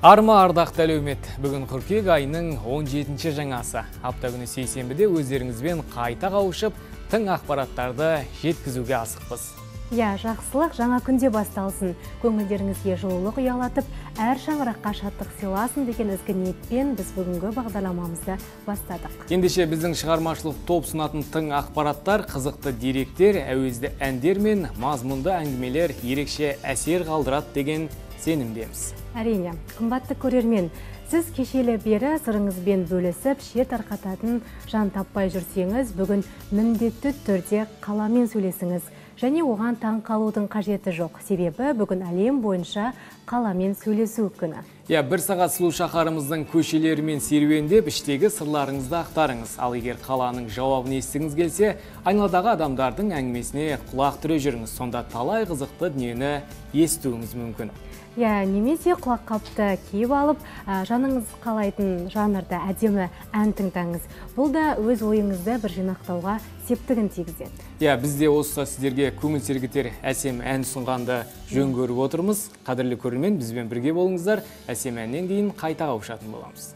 Арма ардақты әлеумет бүгін қыркүйек айының 17 жаңасы. Апта күні сейсенбіде өздеріңізбен қайта қауышып, тың ақпараттарды жеткізуге асықпыз. Я, жақсылық жаңа күнде басталсын. Көңілдеріңізге жылулық ұялатып, әр шаңыраққа шаттық сыйласын деген ізгі ниетпен біз бүгінгі бағдарламамызды бастадық. Ендеше біздің шығармашылық топ сұнатын тың ақпараттар, қызықты директер, әуезді әндер мен мазмұнды әңгімелер ерекше әсер қалдырады деген сенімдеміз. Әрине, қымбатты көрермен, сіз кешелі бері сырыңызбен бөлісіп, шет арқататын жан таппай жүрсеңіз, бүгін міндетті түрде қаламен сөйлесіңіз және оған таң қалудың қажеті жоқ. Себебі бүгін әлем бойынша қаламен сөйлесу күні. Я, бір сағат сұлу шаһарымыздың көшелерімен серуендеп, іштегі сырларыңызды ақтарыңыз. Ал егер қаланың жауабын естігіңіз келсе, айналадағы адамдардың әңгімесіне құлақ түре жүріңіз. Сонда талай қызықты дүниені естуіңіз мүмкін. Я, немесе құлақ қапты киіп алып, жаныңыз қалайтын жанрда әдемі ән тыңдаңыз. Бұл да өз ойыңызды бір жинақтауға септігін тигізеді. Я, біз де осы сіздерге көңіл сергітер әсем ән ұсынғанды жөн көріп отырмыз. Қадірлі көрермен, бізбен бірге болыңыздар. Әсем әннен кейін қайта қауышатын боламыз.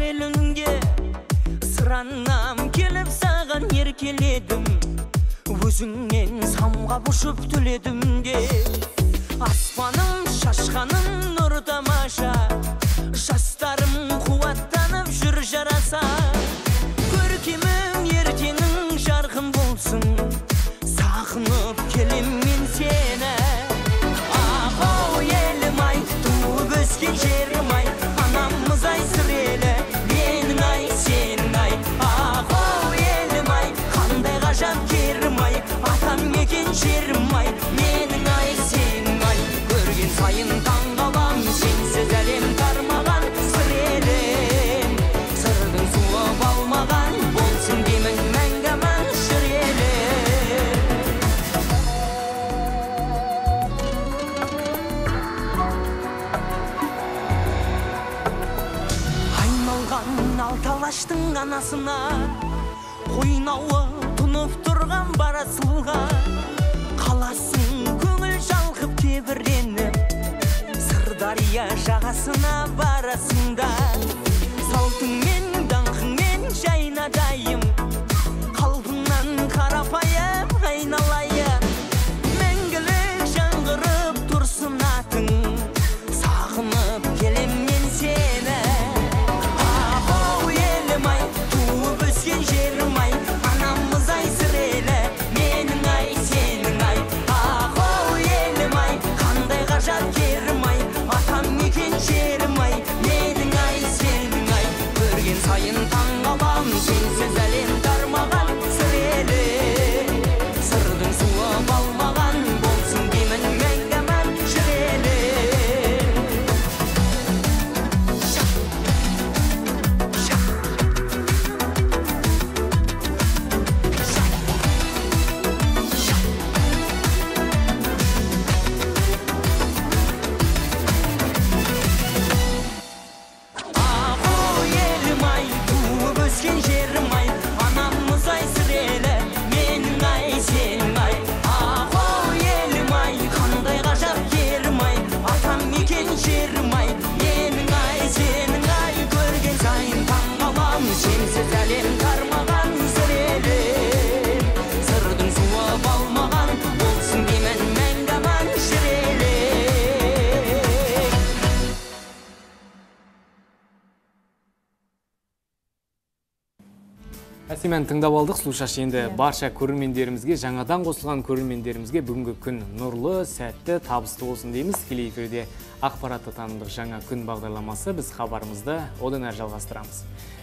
Бар сыр елінде сыранам келіп саған еркеледім өзіңнен самғап ұшып түледім де аспаным шашқаным нұр тамаша жастарым қуаттанып жүр жараса көркемім ертеңің жарқын болсын сағынып келем мен сені ау елім ай туып өскен жерім сырдария жағасына Семен тыңдап алдық. Слушаш енді барша көрермендерімізге жаңадан қосылған көрермендерімізге бүгінгі күн нұрлы сәтті табысты болсын дейміз. Тікелей эфирде ақпаратты танымдық жаңа күн бағдарламасы біз хабарымызды одан әрі жалғастырамыз.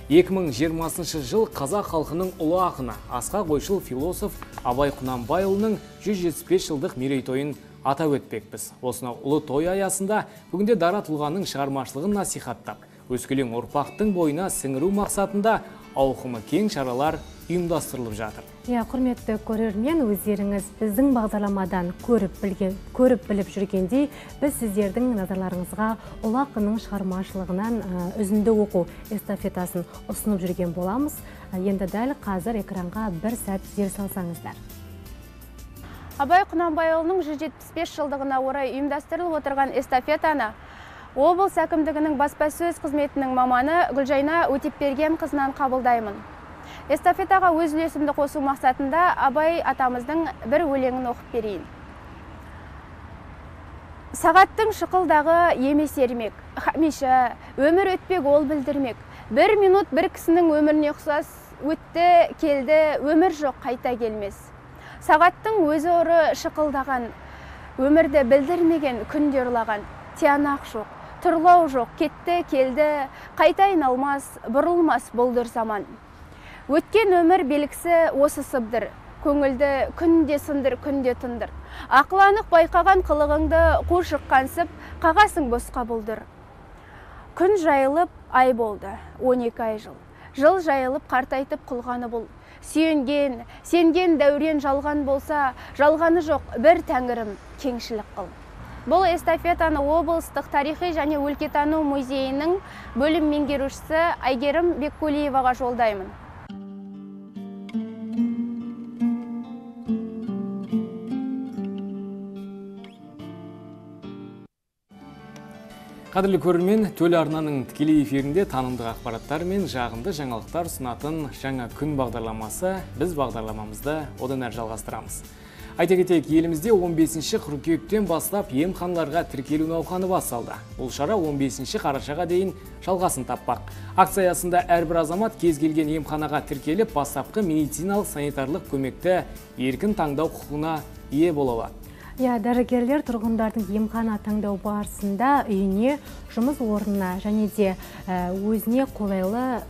2020 жыл қазақ халқының ұлы ақыны асқақ ойшыл философ абай құнанбайұлының 175 жылдық мерейтойын атап өтпекпіз. Осынау ұлы той аясында бүгінде дара тұлғаның шығармашылығын насихаттап өскелең ұрпақтың бойына сіңіру мақсатында ауқымы кең шаралар ұйымдастырылып жатыр. Иә құрметті көрермен өздеріңіз біздің бағдарламадан көріп білген көріп біліп жүргендей біз сіздердің назарларыңызға ұлы ақынның шығармашылығынан ә, үзінді оқу эстафетасын ұсынып жүрген боламыз. Ә, енді дәл қазір экранға бір сәт зер салсаңыздар. Абай құнанбайұлының 175 жылдығына орай ұйымдастырылып отырған эстафетаны облыс әкімдігінің баспасөз қызметінің маманы гүлжайна өтепберген қызынан қабылдаймын. Эстафетаға өз үлесімді қосу мақсатында абай атамыздың бір өлеңін оқып берейін. Сағаттың шықылдағы емес ермек хамиша өмір өтпек ол білдірмек. Бір минут бір кісінің өміріне ұқсас өтті келді өмір жоқ қайта келмес. Сағаттың өзі ұры шықылдаған өмірді білдірмеген күнде ұрлаған. Тиянақ жоқ тұрлау жоқ кетті келді қайта айналмас бұрылмас бұлдыр заман. Өткен өмір белгісі осы сыбдыр. Көңілді күнде сындыр күнде тындыр. Ақыланық байқаған қылығыңды қу шыққансып қағасың босқа бұлдыр. Күн жайылып ай болды 12 ай жыл. Жыл жайылып қартайтып қылғаны бұл. Сүйенген сенген дәурен жалған болса жалғаны жоқ бір тәңірім кеңшілік қыл. Бұл эстафетаны облыстық тарихи және өлкетану музейінің бөлім меңгерушісі әйгерім беккулиеваға жолдаймын. Қадірлі көрермен төл арнаның тікелей эфирінде танымдық ақпараттар мен жағымды жаңалықтар ұсынатын жаңа күн бағдарламасы біз бағдарламамызды одан әрі жалғастырамыз. Айта кетейік елімізде 15 қыркүйектен бастап емханаларға тіркелу науқаны басталды. Бұл шара 15 қарашаға дейін жалғасын таппақ. Акция аясында әрбір азамат кез келген емханаға тіркеліп бастапқы медициналық санитарлық көмекті еркін таңдау құқығына ие бола иә дәрігерлер тұрғындардың емхана таңдау барысында үйіне жұмыс орнына және де өзіне қолайлы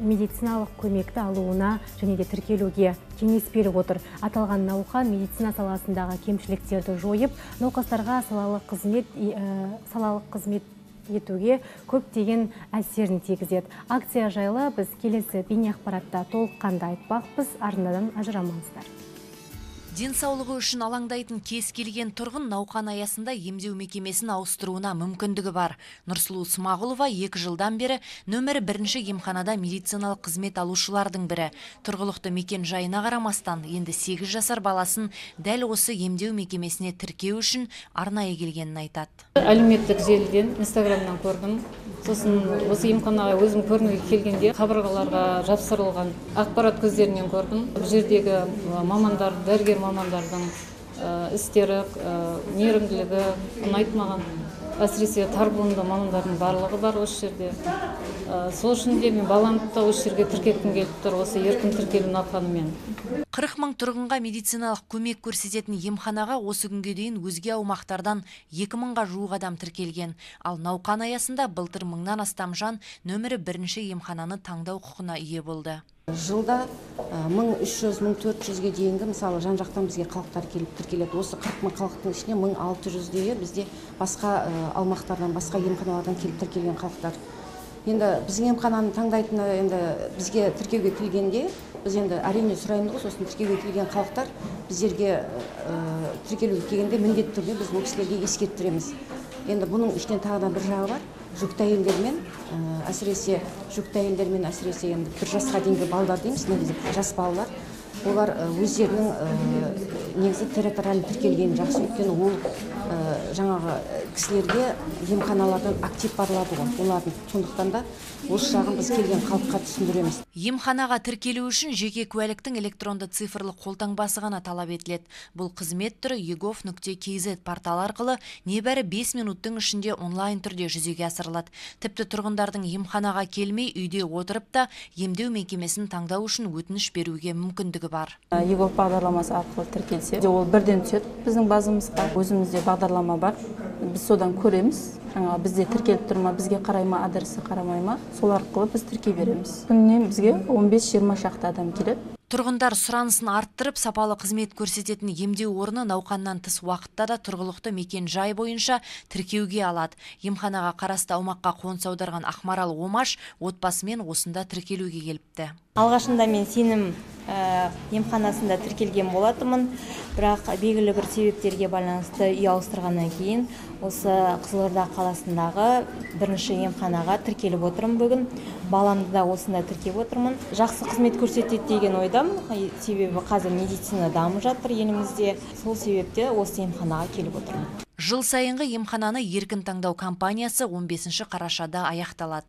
медициналық көмекті алуына және де тіркелуге кеңес беріп отыр. Аталған науқан медицина саласындағы кемшіліктерді жойып науқастарға салалық қызмет ә, салалық қызмет етуге көптеген әсерін тигізеді. Акция жайлы біз келесі бейне ақпаратта толыққанды айтпақпыз. Арнадан ажырамаңыздар. Денсаулығы үшін алаңдайтын кез келген тұрғын науқан аясында емдеу мекемесін ауыстыруына мүмкіндігі бар. Нұрсұлу смағұлова екі жылдан бері нөмірі бірінші емханада медициналық қызмет алушылардың бірі. Тұрғылықты мекен жайына қарамастан енді 8 жасар баласын дәл осы емдеу мекемесіне тіркеу үшін арнайы келгенін айтады. Әлеуметтік желіден инстаграмнан көрдім. Сосын осы емханаға өзім көрінуге келгенде қабырғаларға жапсырылған ақпарат көздерінен көрдім. Бұл жердегі мамандар дәрігер мамандардың істері мейірімділігі ұнайды маған әсіресе тар буынды мамандардың барлығы бар осы жерде. Сол үшін де мен баламды да осы жерге тіркеткім келіп тұр осы еркін тіркелу науқанымен. қырық мың тұрғынға медициналық көмек көрсететін емханаға осы күнге дейін өзге аумақтардан екі мыңға жуық адам тіркелген. Ал науқан аясында былтыр мыңнан астам жан нөмірі бірінші емхананы таңдау құқығына ие болды. Жылда мың үш жүз мың төрт жүзге дейінгі мысалы жан жақтан бізге халықтар келіп тіркеледі. Осы қырық мың халықтың ішінде мың алты бізде басқа аумақтардан басқа емханалардан келіп тіркелген халықтар. Енді біздің емхананы таңдайтыны енді бізге тіркеуге келгенде біз енді әрине сұраймыз ғой сосын тіркеуге келген халықтар біздерге тіркелуге келгенде міндетті түрде біз бұл кісілерге ескерттіреміз енді бұның ішінен тағы да бір жағы бар. Жүкті әйелдермен әсіресе жүкті әйелдермен әсіресе енді бір жасқа дейінгі балалар дейміз негізі жас балалар. Олар өздерінің негізі территориально тіркелгені жақсы өйткені ол жаңағы э, кісілерге емханалардан актив барылады ғой олардың сондықтан да осы жағын біз келген халыққа түсіндіреміз емханаға тіркелу үшін жеке куәліктің электронды цифрлы қолтаңбасы ғана талап етіледі бұл қызмет түрі егов нүкте kz порталы арқылы небәрі 5 минуттың ішінде онлайн түрде жүзеге асырылады тіпті тұрғындардың емханаға келмей үйде отырып та емдеу мекемесін таңдау үшін өтініш беруге мүмкіндігі бар егов бағдарламасы арқылы тіркелсе ол бірден түседі. Біздің базамызға өзімізде бағдарлама бар. Біз содан көреміз. Жаңағы бізде тіркеліп тұр ма бізге қарай ма адресі қарамай ма сол арқылы біз тіркей береміз. Күніне бізге 15-20 шақты адам келеді. Тұрғындар сұранысын арттырып, сапалы қызмет көрсететін емдеу орны науқаннан тыс уақытта да тұрғылықты мекен жай бойынша тіркеуге алады. Емханаға қарасты аумаққа қоныс аударған Ақмарал Омаш отбасымен осында тіркелуге келіпті. Алғашында мен сенім ә, емханасында тіркелген болатынмын. Бірақ белгілі бір себептерге байланысты үй ауыстырғаннан кейін осы қызылорда қаласындағы бірінші емханаға тіркеліп отырмын бүгін. Баламды да осында тіркеп отырмын. Жақсы қызмет көрсетеді деген ойдамын. Себебі қазір медицина дамып жатыр елімізде. Сол себепте осы емханаға келіп отырмын. Жыл сайынғы емхананы еркін таңдау кампаниясы 15 қарашада аяқталады.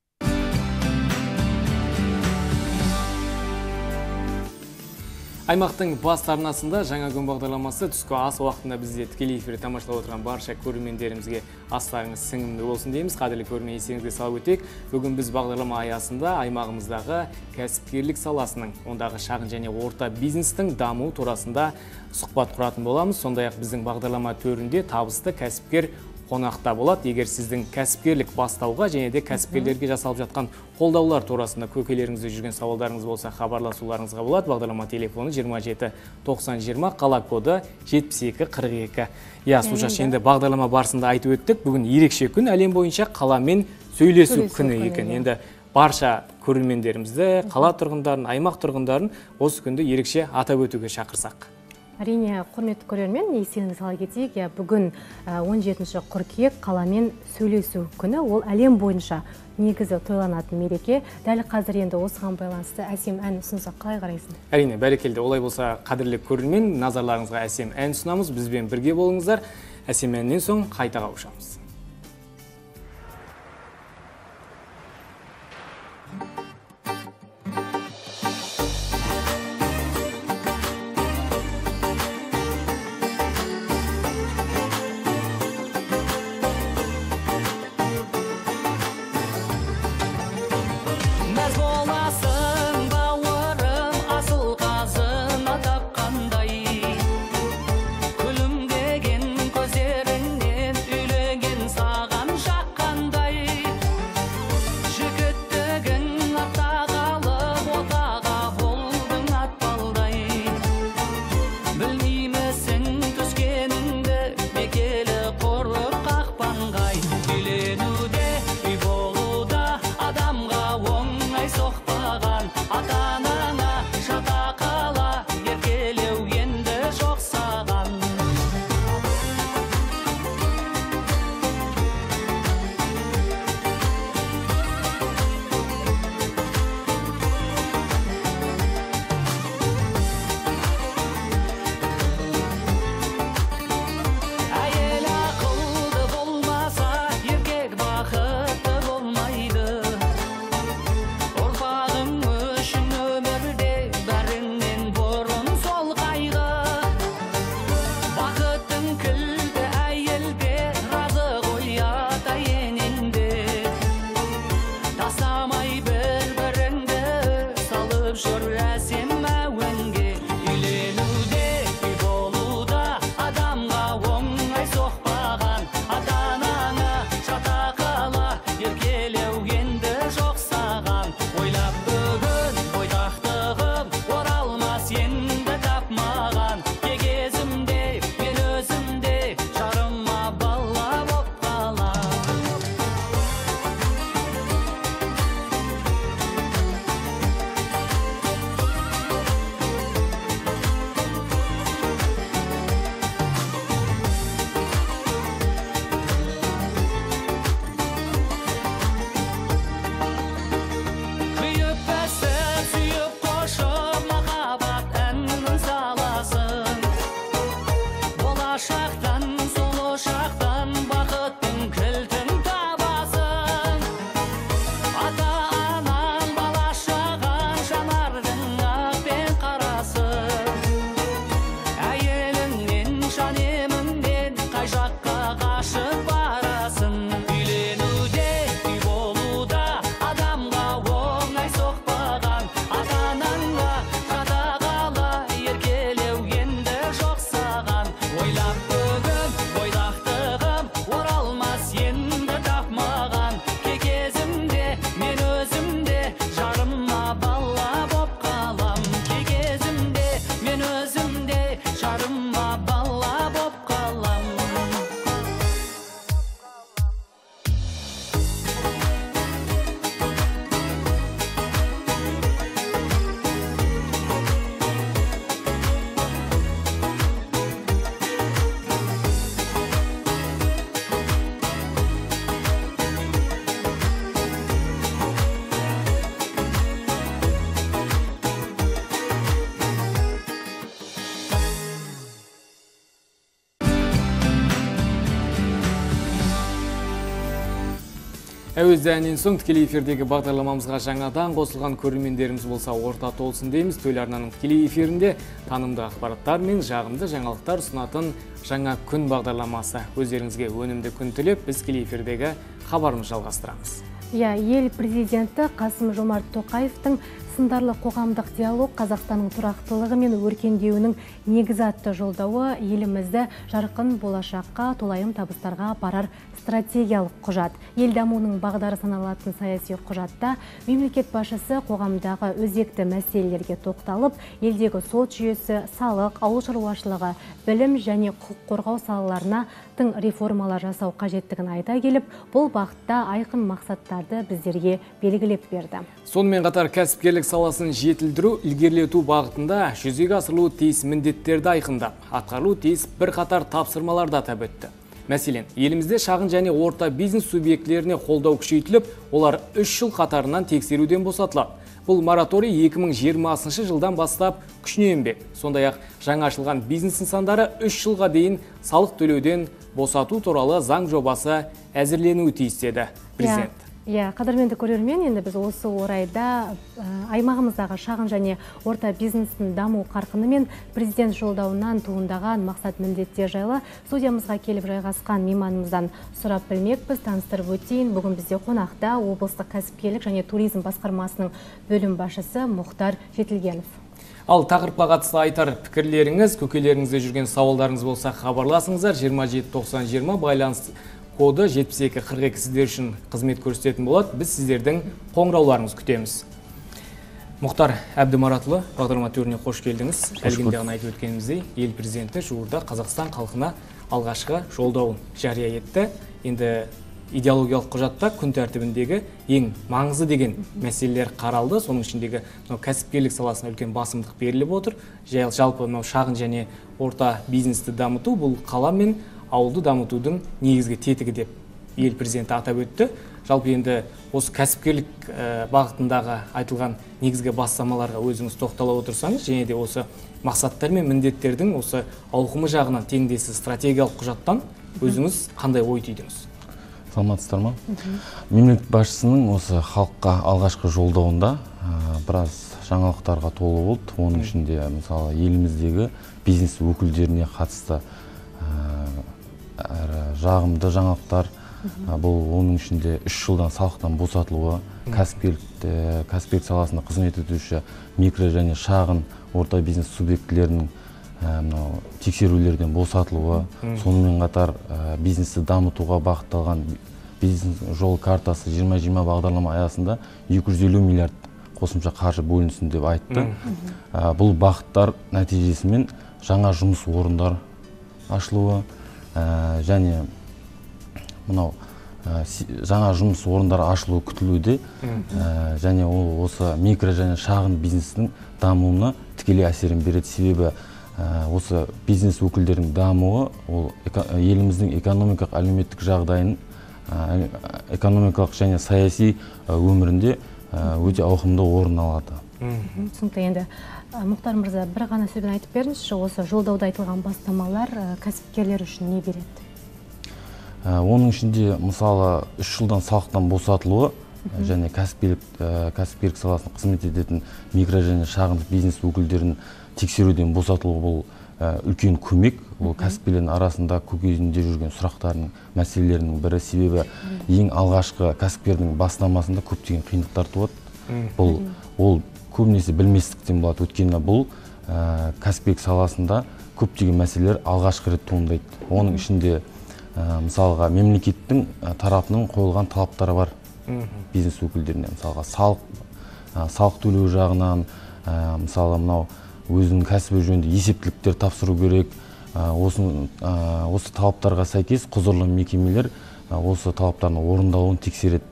Аймақтың бас арнасында жаңа күн бағдарламасы түскі ас уақытында бізде тікелей эфирде тамашалап отырған барша көрермендерімізге астарыңыз сіңімді болсын дейміз. Қадірлі көрермен естеріңізге салып өтейік. Бүгін біз бағдарлама аясында аймағымыздағы кәсіпкерлік саласының, ондағы шағын және орта бизнестің дамуы турасында сұхбат құратын боламыз. Сондай-ақ біздің бағдарлама төрінде табысты кәсіпкер қонақта болады. Егер сіздің кәсіпкерлік бастауға және де кәсіпкерлерге жасалып жатқан қолдаулар турасында көкелеріңізде жүрген сауалдарыңыз болса хабарласуларыңызға болады. Бағдарлама телефоны 27 90 20 қала коды 72 42 иә сушаш енді бағдарлама барысында айтып өттік. Бүгін ерекше күн әлем бойынша қаламен сөйлесу күні, екен. иә. енді барша көрермендерімізді қала тұрғындарын аймақ тұрғындарын осы күнді ерекше атап өтуге шақырсақ. Әрине құрметті көрермен естеріңізге сала кетейік иә бүгін ә, 17 қыркүйек қаламен сөйлесу күні. Ол әлем бойынша негізі тойланатын мереке. Дәл қазір енді осыған байланысты әсем ән ұсынсақ қалай қарайсың? Әрине бәрекелді. Олай болса қадірлі көрермен назарларыңызға әсем ән ұсынамыз. Бізбен бірге болыңыздар. Әсем әннен соң қайта қауышамыз. Әуездәнен соң тікелей эфирдегі бағдарламамызға жаңадан қосылған көрермендеріміз болса орта толсын дейміз. Төл арнаның тікелей эфирінде танымды ақпараттар мен жағымды жаңалықтар ұсынатын жаңа күн бағдарламасы. Өздеріңізге өнімді күн тілеп біз тікелей эфирдегі хабарымызды жалғастырамыз. Иә ел президенті қасым жомарт тоқаевтың сындарлы қоғамдық диалог қазақстанның тұрақтылығы мен өркендеуінің негізі атты жолдауы елімізді жарқын болашаққа толайым табыстарға апарар стратегиялық құжат. Ел дамуының бағдары саналатын саяси құжатта мемлекет басшысы қоғамдағы өзекті мәселелерге тоқталып елдегі сот жүйесі салық ауыл шаруашылығы білім және құқық қорғау салаларына тың реформалар жасау қажеттігін айта келіп бұл бағытта айқын мақсаттарды біздерге белгілеп берді. Сонымен қатар кәсіпкерлік саласын жетілдіру ілгерілету бағытында жүзеге асырылуы тиіс міндеттерді айқындап атқарылуы тиіс бірқатар тапсырмаларды атап өтті. Мәселен елімізде шағын және орта бизнес субъектілеріне қолдау күшейтіліп олар үш жыл қатарынан тексеруден босатылады. Бұл мораторий 2020 жылдан бастап күшіне енбек сондай ақ жаңа ашылған бизнес нысандары үш жылға дейін салық төлеуден босату туралы заң жобасы әзірленуі тиіс деді президент. Иә, қадірменді көрермен, енді біз осы орайда ә, аймағымыздағы шағын және орта бизнестің даму қарқыны мен президент жолдауынан туындаған мақсат міндеттер жайлы студиямызға келіп жайғасқан мейманымыздан сұрап білмекпіз, таныстырып өтейін. Бүгін бізде қонақта облыстық кәсіпкерлік және туризм басқармасының бөлім басшысы Мұхтар Жетілгенов. Ал тақырыпқа қатысты айтар пікірлеріңіз, көкелеріңізде жүрген сауалдарыңыз болса хабарласыңыздар 27 90 20 байланыс коды 7242 сіздер үшін қызмет көрсететін болады. Біз сіздердің қоңырауларыңызды күтеміз. Мұхтар әбдімаратұлы бағдарлама төріне қош келдіңіз. Әлгінде ғана айтып өткеніміздей ел президенті жуырда қазақстан халқына алғашқы жолдауын жария етті. Енді идеологиялық құжатта күн тәртібіндегі ең маңызды деген мәселелер қаралды. Соның ішіндегі мынау кәсіпкерлік саласына үлкен басымдық беріліп отыр. Жалпы мынау шағын және орта бизнесті дамыту бұл қала мен ауылды дамытудың негізгі тетігі деп ел президенті атап өтті. Жалпы енді осы кәсіпкерлік бағытындағы айтылған негізгі бастамаларға өзіңіз тоқтала отырсаңыз және де осы мақсаттар мен міндеттердің осы ауқымы жағынан теңдесі стратегиялық құжаттан өзіңіз қандай ой түйдіңіз? Саламатсыздар ма? Мемлекет басшысының осы халыққа алғашқы жолдауында біраз жаңалықтарға толы болды. Оның ішінде мысалы еліміздегі бизнес өкілдеріне қатысты әрі жағымды жаңалықтар. Бұл оның ішінде үш жылдан салықтан босатылуы кәсіпкерлік саласында қызмет етуші микро және шағын орта бизнес субъектілерінің мынау тексерулерден босатылуы сонымен қатар бизнесті дамытуға бағытталған бизнес жол картасы 2020 бағдарлама аясында 250 миллиард қосымша қаржы бөлінсін деп айтты. Бұл бағыттар нәтижесімен жаңа жұмыс орындар ашылуы және мынау жаңа жұмыс орындары ашылуы күтілуде. Және ол осы микро және шағын бизнестің дамуына тікелей әсерін береді. Себебі осы бизнес өкілдерінің дамуы ол еліміздің экономикалық әлеуметтік жағдайын экономикалық және саяси өмірінде өте ауқымды орын алады. Түсінікті енді. Мұхтар мырза бір ғана сөзбен айтып беріңізші осы жолдауда айтылған бастамалар кәсіпкерлер үшін не береді? Оның ішінде мысалы үш жылдан салықтан босатылуы және кәсіпкерлік кәсіпкерлік саласында қызмет ететін микро және шағын бизнес өкілдерін тексеруден босатылуы бұл үлкен көмек. Ол кәсіпкерлердің арасында көкейінде жүрген сұрақтардың мәселелерінің бірі. Себебі ең алғашқы кәсіпкердің бастамасында көптеген қиындықтар туады. Бұл ол көбінесе білместіктен болады. Өйткені бұл ә, кәсіпкерлік саласында көптеген мәселелер алғашқы рет туындайды. Оның ішінде ә, мысалға мемлекеттің тарапынан қойылған талаптары бар. Бизнес өкілдеріне мысалға салық ә, салық төлеу жағынан ә, мысалы мынау өзінің кәсібі жөнінде есептіліктер тапсыру керек. Ә, осы, ә, осы талаптарға сәйкес құзырлы мекемелер осы талаптардың орындалуын тексереді.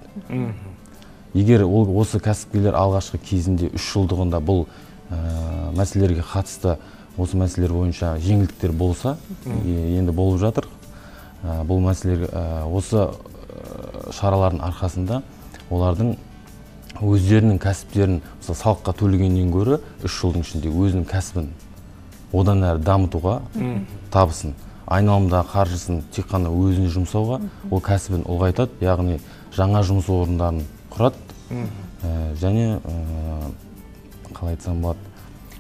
Егер ол осы кәсіпкерлер алғашқы кезінде үш жылдығында бұл ә, мәселелерге қатысты осы мәселелер бойынша жеңілдіктер болса енді болып жатыр. Ә, бұл мәселелер ә, осы шаралардың арқасында олардың өздерінің кәсіптерін мысалы салыққа төлегеннен гөрі үш жылдың ішінде өзінің кәсібін одан әрі дамытуға табысын. Айналамдағы қаржысын тек қана өзіне жұмсауға ол кәсібін ұлғайтады. Яғни жаңа жұмыс орындарын құрады. Ә, және ә, қалай айтсам болады.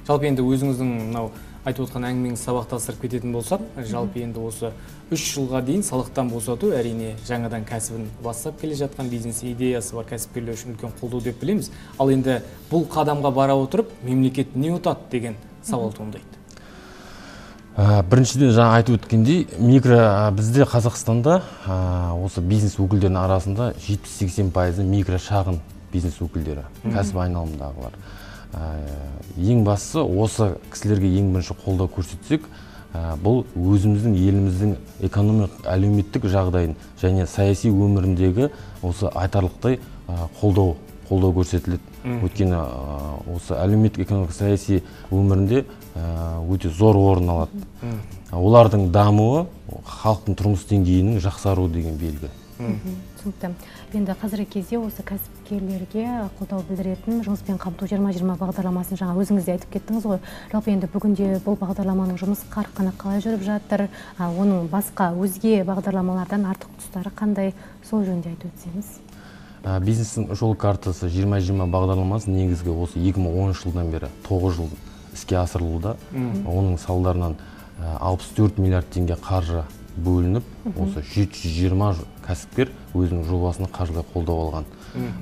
Жалпы енді өзіңіздің мынау айтып отқан әңгімеңізді сабақтастырып кететін болсақ жалпы енді осы үш жылға дейін салықтан босату әрине жаңадан кәсібін бастап келе жатқан бизнес идеясы бар кәсіпкерлер үшін үлкен қолдау деп білеміз. Ал енді бұл қадамға бара отырып мемлекет не ұтады деген сауал туындайды. Ә, біріншіден жаңа айтып өткендей микро ә, бізде қазақстанда ә, осы бизнес өкілдерінің арасында 70-80 пайызы микро шағын бизнес өкілдері кәсіп айналымдағылар ең бастысы осы кісілерге ең бірінші қолдау көрсетсек бұл өзіміздің еліміздің экономикалық әлеуметтік жағдайын және саяси өміріндегі осы айтарлықтай қолдау қолдау көрсетіледі. Өйткені осы әлеуметтік экономикалық саяси өмірінде өте зор орын алады. Олардың дамуы халықтың тұрмыс деңгейінің жақсаруы деген белгі. Түсінікті. Енді қазіргі кезде осы кәсіпкерлерге қолдау білдіретін жұмыспен қамту жиырма жиырма бағдарламасын жаңа өзіңіз де айтып кеттіңіз ғой. Жалпы енді бүгінде бұл бағдарламаның жұмыс қарқыны қалай жүріп жатыр? Оның басқа өзге бағдарламалардан артық тұстары қандай? Сол жөнінде айтып өтсеңіз. Бизнестің жол картасы 2020 бағдарламасы негізгі осы 2010 жылдан бері 9 жыл іске асырылуда. Оның салдарынан ә, 64 миллиард теңге қаржы бөлініп осы 720 кәсіпкер өзінің жобасына қаржылай қолдау алған.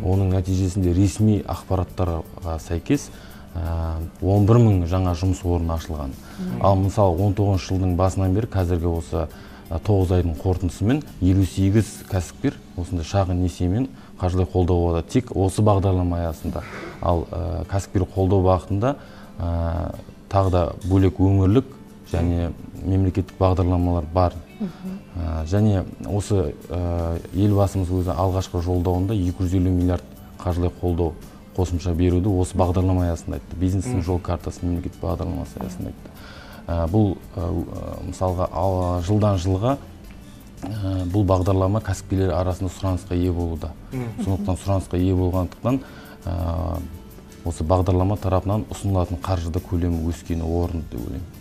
Оның нәтижесінде ресми ақпараттарға сәйкес ә, 11 мың жаңа жұмыс орны ашылған. Ал мысалы 19 жылдың басынан бері қазіргі осы ә, 9 айдың қорытындысымен 58 кәсіпкер осындай шағын несиемен қаржылай қолдау алады тек осы бағдарлама аясында. Ал ә, кәсіпкер қолдау бағытында ә, тағы да бөлек өңірлік және мемлекеттік бағдарламалар бар. Ә, және осы ә, елбасымыз өзі алғашқы жолдауында 250 миллиард қаржылай қолдау қосымша беруді осы бағдарлама аясында айтты. Бизнестің жол картасы мемлекеттік бағдарламасы аясында айтты. Ә, бұл ә, мысалға ал- жылдан жылға ә, бұл бағдарлама кәсіпкерлер арасында сұранысқа ие болуда сондықтан сұранысқа ие болғандықтан ә, осы бағдарлама тарапынан ұсынылатын қаржы да көлемі өскені орынды деп ойлаймын.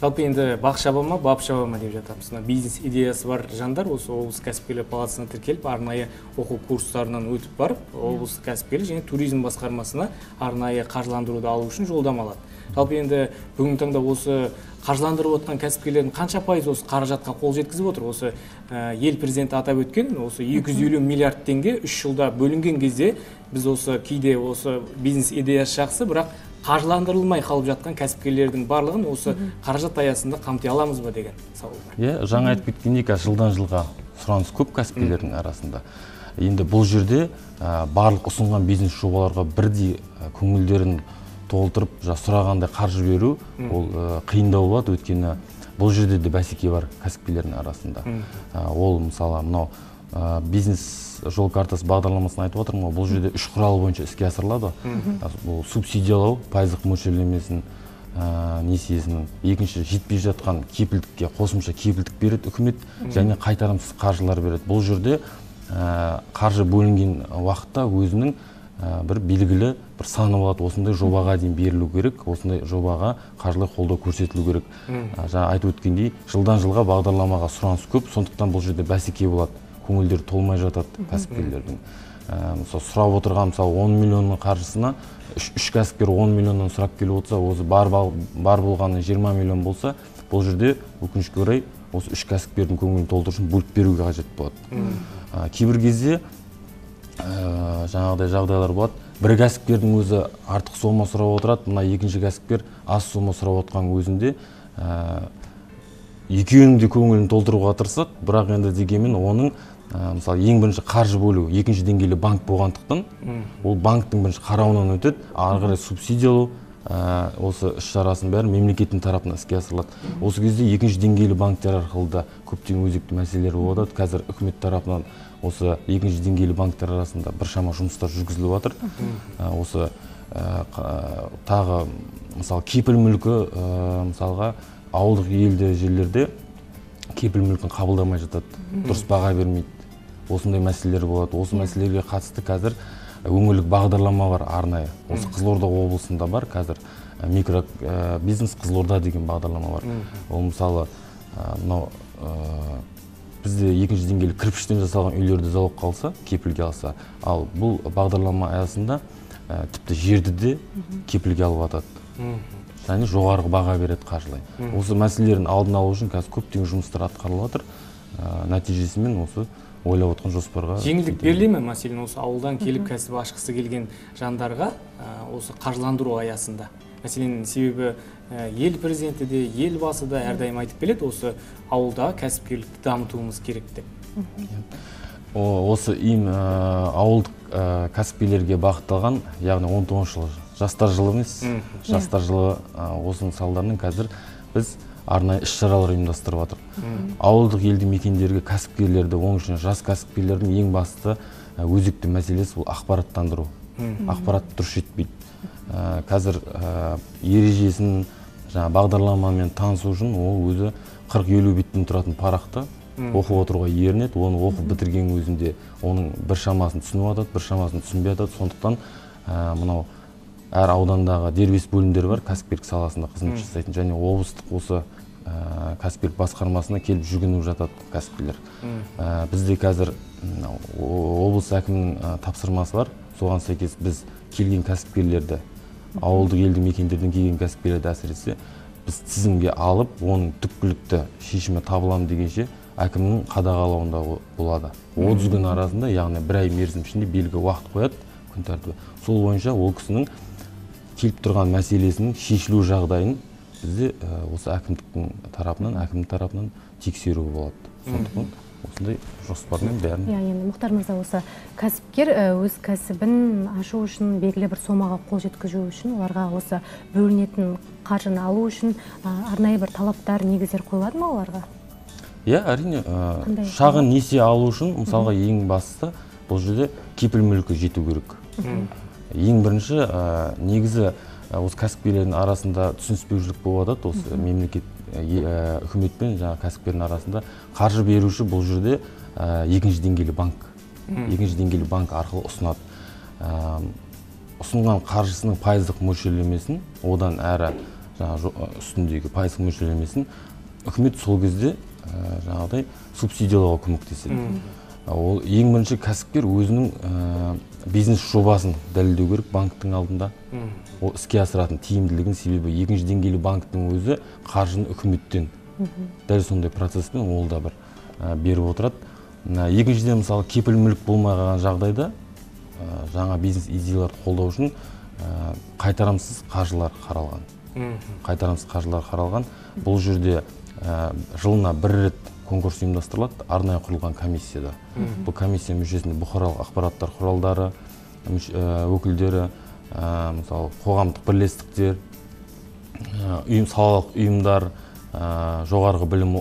Жалпы енді бақ шаба ма бап шаба ма деп жатамыз. Мына бизнес идеясы бар жандар осы облыс кәсіпкерлер палатасына тіркеліп арнайы оқу курстарынан өтіп барып облыстық кәсіпкерлік және туризм басқармасына арнайы қаржыландыруды алу үшін жолдама алады. Жалпы енді бүгінгі таңда осы қаржыландырып отқан кәсіпкерлердің қанша пайыз осы қаражатқа қол жеткізіп отыр? Осы ә, ел президенті атап өткен осы 250 миллиард теңге үш жылда бөлінген кезде біз осы кейде осы бизнес идеясы жақсы бірақ қаржыландырылмай қалып жатқан кәсіпкерлердің барлығын осы қаражат аясында қамти аламыз ба деген сауал бар. Иә жаңа айтып кеткендей қазір жылдан жылға сұраныс көп кәсіпкерлердің арасында. Енді бұл жерде ә, барлық ұсынған бизнес жобаларға бірдей ә, көңілдерін толтырып жаңа сұрағандай қаржы беру ол ә, қиындау болады. Өйткені бұл жерде де бәсеке бар кәсіпкерлердің арасында. Ә, ол мысалы мынау ә, бизнес жол картасы бағдарламасын айтып отырмын ғой. Бұл жерде үш құрал бойынша іске асырылады. Ә, бұл субсидиялау пайыздық мөлшерлемесін ә, несиесінің екінші жетпей жатқан кепілдікке қосымша кепілдік береді үкімет және қайтарымсыз қаржылар береді. Бұл жерде ә, қаржы бөлінген уақытта өзінің ә, бір белгілі бір саны болады. Осындай жобаға дейін берілу керек осындай жобаға қаржылай қолдау көрсетілу керек. Ә, жаңа айтып өткендей жылдан жылға бағдарламаға сұраныс көп сондықтан бұл жерде бәсеке болады. Көңілдері толмай жатады кәсіпкерлердің. Ә, мысалы сұрап отырған мысалы 10 миллионның қаржысына үш, кәсіпкер 10 миллионнан сұрап келіп отырса осы бар, бол- бар болғаны 20 миллион болса бұл жерде өкінішке орай осы үш кәсіпкердің көңілін толтыру үшін бөліп беруге қажет болады. Ә, кейбір кезде ә, жаңағыдай жағдайлар болады. Бір кәсіпкердің өзі артық сома сұрап отырады мына екінші кәсіпкер аз сома сұрап отқан өзінде ә, екеуінің де көңілін толтыруға тырысады. Бірақ енді дегенмен оның ә, мысалы ең бірінші қаржы бөлу екінші деңгейлі банк болғандықтан ол банктің бірінші қарауынан өтеді. Ары қарай субсидиялау ә, осы іс шарасын бәрі мемлекеттің тарапынан іске асырылады. Осы кезде екінші деңгейлі банктер арқылы да көптеген өзекті мәселелер болып жатады қазір үкімет тарапынан осы екінші деңгейлі банктер арасында біршама жұмыстар жүргізіліп жатыр. Ә, осы ә, тағы мысалы кепіл мүлкі ә, мысалға ауылдық елді жерлерде кепіл мүлкін қабылдамай жатады. Дұрыс баға бермейді. Осындай мәселелер болады. Осы мәселелерге қатысты қазір өңірлік бағдарлама бар арнайы. Осы қызылорда облысында бар қазір микро ә, бизнес қызылорда деген бағдарлама бар. Ол мысалы мынау ә, бізде екінші деңгейлі кірпіштен жасалған үйлерді залогқа алса кепілге алса. Ал бұл бағдарлама аясында ә, тіпті жерді де кепілге алып жатады және жоғарғы баға береді қаржылай. Осы мәселелердің алдын алу үшін қазір көптеген жұмыстар атқарылып жатыр ә, нәтижесімен осы ойлап отқан жоспарға жеңілдік беріле ме? Мәселен осы ауылдан келіп кәсіп ашқысы келген жандарға осы қаржыландыру аясында. Мәселен себебі ел президенті де елбасы да әрдайым айтып келеді осы ауылдағы кәсіпкерлікті дамытуымыз керек деп. О- осы им ауылдық кәсіпкерлерге бағытталған яғни 19 жыл жастар жылы емес жастар жылы осының салдарынан қазір біз арнайы іс шаралар ұйымдастырып жатырмыз ауылдық елді мекендерге кәсіпкерлерді оның ішінде жас кәсіпкерлердің ең басты ә, өзекті мәселесі бұл ақпараттандыру. Ақпарат дұрыс жетпейді. Ә, қазір ә, ережесін жаңағы бағдарламамен танысу үшін ол өзі 40-50 беттен тұратын парақты оқып отыруға ерінеді. Оны оқып бітірген өзінде оның бір шамасын түсініп жатады бір шамасын түсінбей жатады. Сондықтан ә, мынау әр аудандағы дербес бөлімдер бар кәсіпкерлік саласында қызмет жасайтын және облыстық осы ә, кәсіпкерлік басқармасына келіп жүгініп жатады кәсіпкерлер. Ә, бізде қазір облыс әкімінің ә, тапсырмасы бар. Соған сәйкес біз келген кәсіпкерлерді ауылдық елді мекендерден келген кәсіпкерлерді әсіресе біз тізімге алып оның түпкілікті шешімі табыламын дегенше әкімнің қадағалауында болады. Отыз күн арасында яғни бір ай мерзім ішінде белгілі уақыт қояды күн тәртібі. Сол бойынша ол кісінің келіп тұрған мәселесінің шешілу жағдайын бізде осы әкімдіктің тарапынан әкім тарапынан тексеру болады. Сондықтан осындай жоспармен бәрін иә енді мұхтар мырза осы кәсіпкер өз кәсібін ашу үшін белгілі бір сомаға қол жеткізу үшін оларға осы бөлінетін қаржыны алу үшін арнайы бір талаптар негіздер қойылады ма оларға? Иә әрине ә, шағын несие алу үшін мысалға ең бастысы бұл жерде кепіл мүлкі жету керек. Ең бірінші ә, негізі осы кәсіпкерлердің арасында түсініспеушілік болып жатады осы мемлекет ә, ә, үкімет пен жаңағы кәсіпкердің арасында қаржы беруші бұл жерде ә, екінші деңгейлі банк. Екінші деңгейлі банк арқылы ұсынады. Ә, ұсынған қаржысының пайыздық мөлшерлемесін одан әрі жаңағы ә, үстіндегі пайыздық мөлшерлемесін үкімет сол кезде ә, жаңағыдай субсидиялауға көмектеседі. Ол ең бірінші кәсіпкер өзінің ә, бизнес жобасын дәлелдеу керек банктың алдында. Ол іске асыратын тиімділігін себебі екінші деңгейлі банктің өзі қаржыны үкіметтен. Дәл сондай процеспен ол да бір ә, беріп отырады. Мына екіншіден мысалы кепіл мүлік болмай қалған жағдайда ә, жаңа бизнес идеяларды қолдау үшін ә, қайтарымсыз қаржылар қаралған. Қайтарымсыз қаржылар қаралған. Бұл жерде ә, жылына бір рет конкурс ұйымдастырылады. Арнайы құрылған комиссияда. Бұл комиссия мүшесінде бұқаралық ақпараттар құралдары ә, өкілдері ә, мысалы қоғамдық бірлестіктер ә, ұйым салалық ұйымдар ә, жоғарғы білім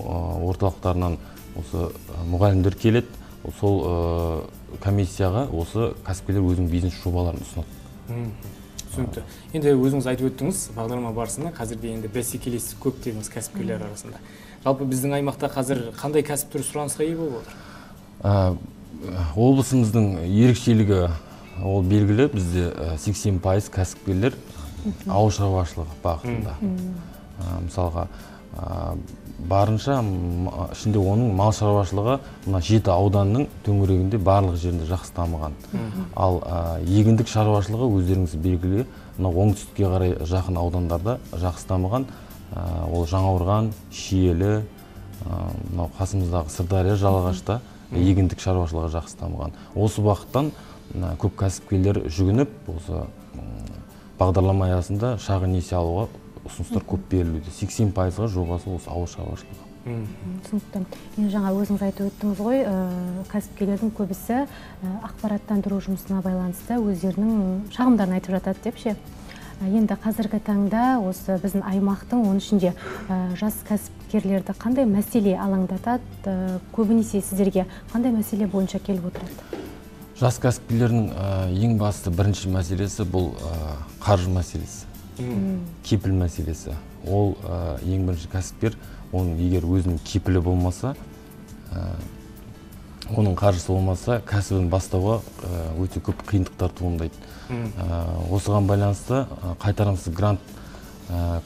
орталықтарынан осы мұғалімдер келеді. Сол ә, комиссияға осы кәсіпкерлер өзінің бизнес жобаларын ұсынады. Түсінікті. Енді өзіңіз айтып өттіңіз бағдарлама барысында қазірде енді бәсекелестік көп дедіңіз кәсіпкерлер арасында. Жалпы біздің аймақта қазір қандай кәсіп түрі сұранысқа ие болып отыр? Ә, облысымыздың ерекшелігі ол белгілі. Бізде ә, 80 пайыз кәсіпкерлер ауыл шаруашылығы бағытында. Ә, мысалға ә, барынша ішінде оның мал шаруашылығы мына жеті ауданның төңірегінде барлық жерінде жақсы дамыған. Ал ә, егіндік шаруашылығы өздеріңіз белгілі. Мына оңтүстікке қарай жақын аудандарда жақсы дамыған. Ол жаңаурған шиелі мынау қасымыздағы сырдария жалағашта егіндік шаруашылығы жақсы дамыған. Осы бағыттан көп кәсіпкерлер жүгініп осы бағдарлама аясында шағын несие алуға ұсыныстар көп берілуде. 80 пайызға жобасы осы ауыл шаруашылығы. Түсінікті. Енді жаңа өзіңіз айтып өттіңіз ғой ә, кәсіпкерлердің көбісі ә, ақпараттандыру жұмысына байланысты өздерінің шағымдарын айтып жатады деп ше енді қазіргі таңда осы біздің аймақтың оның ішінде жас кәсіпкерлерді қандай мәселе алаңдатады? Көбінесе сіздерге қандай мәселе бойынша келіп отырады? Жас кәсіпкерлердің ең басты бірінші мәселесі бұл қаржы мәселесі. Кепіл мәселесі. Ол ең бірінші кәсіпкер оның егер өзінің кепілі болмаса оның қаржысы болмаса кәсібін бастауға өте көп қиындықтар туындайды. Осыған байланысты қайтарымсыз грант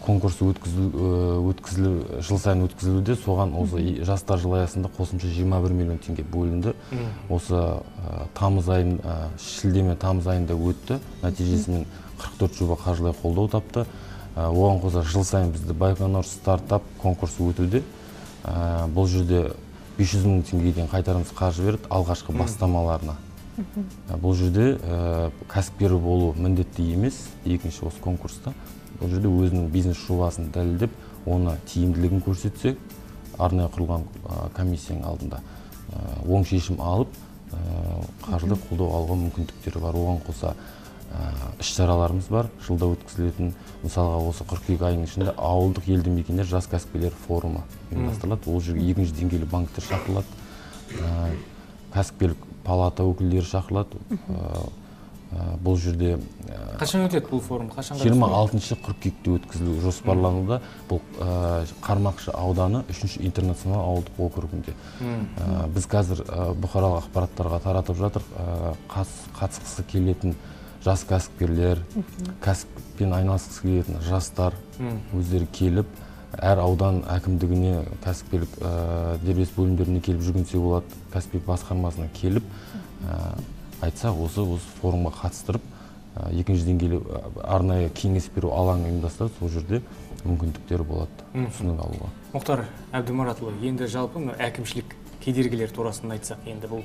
конкурсы өткізілу өткізілу жыл сайын өткізілуде. Соған осы жастар жылы аясында қосымша 21 миллион теңге бөлінді. Осы тамыз айын шілде мен тамыз айында өтті. Нәтижесімен 44 жоба қаржылай қолдау тапты. Оған қоса жыл сайын бізде байқоңыр стартап конкурсы өтуде. Бұл жерде 500 мың теңгеден қайтарымсыз қаржы береді алғашқы бастамаларына. Бұл жерде ә, кәсіпкер болу міндетті емес екінші осы конкурста. Бұл жерде өзінің бизнес жобасын дәлелдеп оны тиімділігін көрсетсе арнайы құрылған ә, комиссияның алдында ә, оң шешім алып қаржылай қолдау алуға мүмкіндіктері бар. Оған қоса іс шараларымыз бар. Жылда өткізілетін мысалға осы қыркүйек айының ішінде ауылдық елді мекендер жас кәсіпкерлер форумы ұйымдастырылады. Ол жерге екінші деңгейлі банктер шақырылады. Ә, кәсіпкерлік палата өкілдері шақырылады. Ә, ә, бұл жерде қашан өтеді бұл форум? Қашан 26 қыркүйекте өткізілу жоспарлануда. Бұл ә, қармақшы ауданы үшінші интернационал ауылдық округінде. Ә, біз қазір ә, бұқаралық ақпараттарға таратып жатыр қатысқысы келетін жас кәсіпкерлер кәсіппен айналысқысы келетін жастар өздері келіп әр аудан әкімдігіне кәсіпкерлік ә, дербес бөлімдеріне келіп жүгінсе болады кәсіпкерлік басқармасына келіп ә, айтса осы осы форумға қатыстырып ә, екінші деңгейлі арнайы кеңес беру алаңы ұйымдастырады сол жерде мүмкіндіктері болады түсінік алуға. Мұхтар әбдімаратұлы енді жалпы мына әкімшілік кедергілер турасында айтсақ енді бұл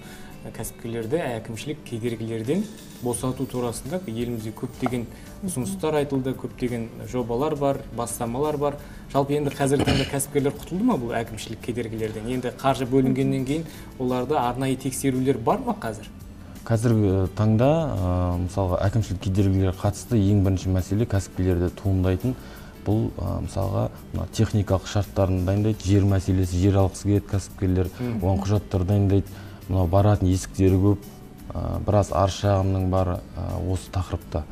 кәсіпкерлерді әкімшілік кедергілерден босату турасында елімізде көптеген ұсыныстар айтылды көптеген жобалар бар бастамалар бар. Жалпы енді қазіргі таңда кәсіпкерлер құтылды ма бұл әкімшілік кедергілерден? Енді қаржы бөлінгеннен кейін оларда арнайы тексерулер бар ма қазір? Қазіргі таңда ә, мысалға әкімшілік кедергілерге қатысты ең бірінші мәселе кәсіпкерлерде туындайтын бұл ә, мысалға мына техникалық шарттарын дайындайды жер мәселесі жер алғысы келеді кәсіпкерлер оған құжаттар дайындайды. Мынау баратын есіктері көп ә, біраз арыз шағымның бары ә, осы тақырыпта.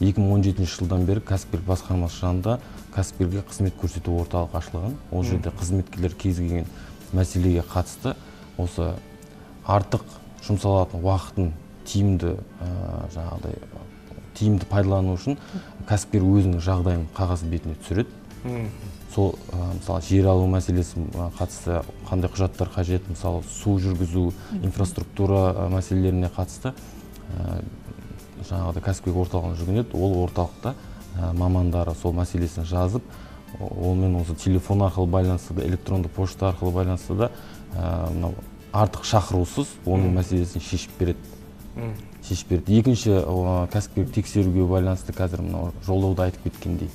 2017 жылдан бері кәсіпкерлік басқармасы жанында кәсіпкерге қызмет көрсету орталығы ашылған. Ол жерде қызметкерлер кез келген мәселеге қатысты осы артық жұмсалатын уақытын тиімді ә, жаңағыдай тиімді пайдалану үшін кәсіпкер өзінің жағдайын қағаз бетіне түсіреді. Сол мысалы жер алу мәселесі қатысты қандай құжаттар қажет? мысалы су жүргізу инфраструктура мәселелеріне қатысты жаңағыдай кәсіпкерлік орталығына жүгінеді ол орталықта мамандары сол мәселесін жазып онымен осы телефон арқылы байланысса да электронды почта арқылы байланысса да мынау артық шақырусыз оның мәселесін шешіп береді. Шешіп береді. Екінші кәсіпкерлік тексеруге байланысты қазір мынау жолдауда айтып кеткендей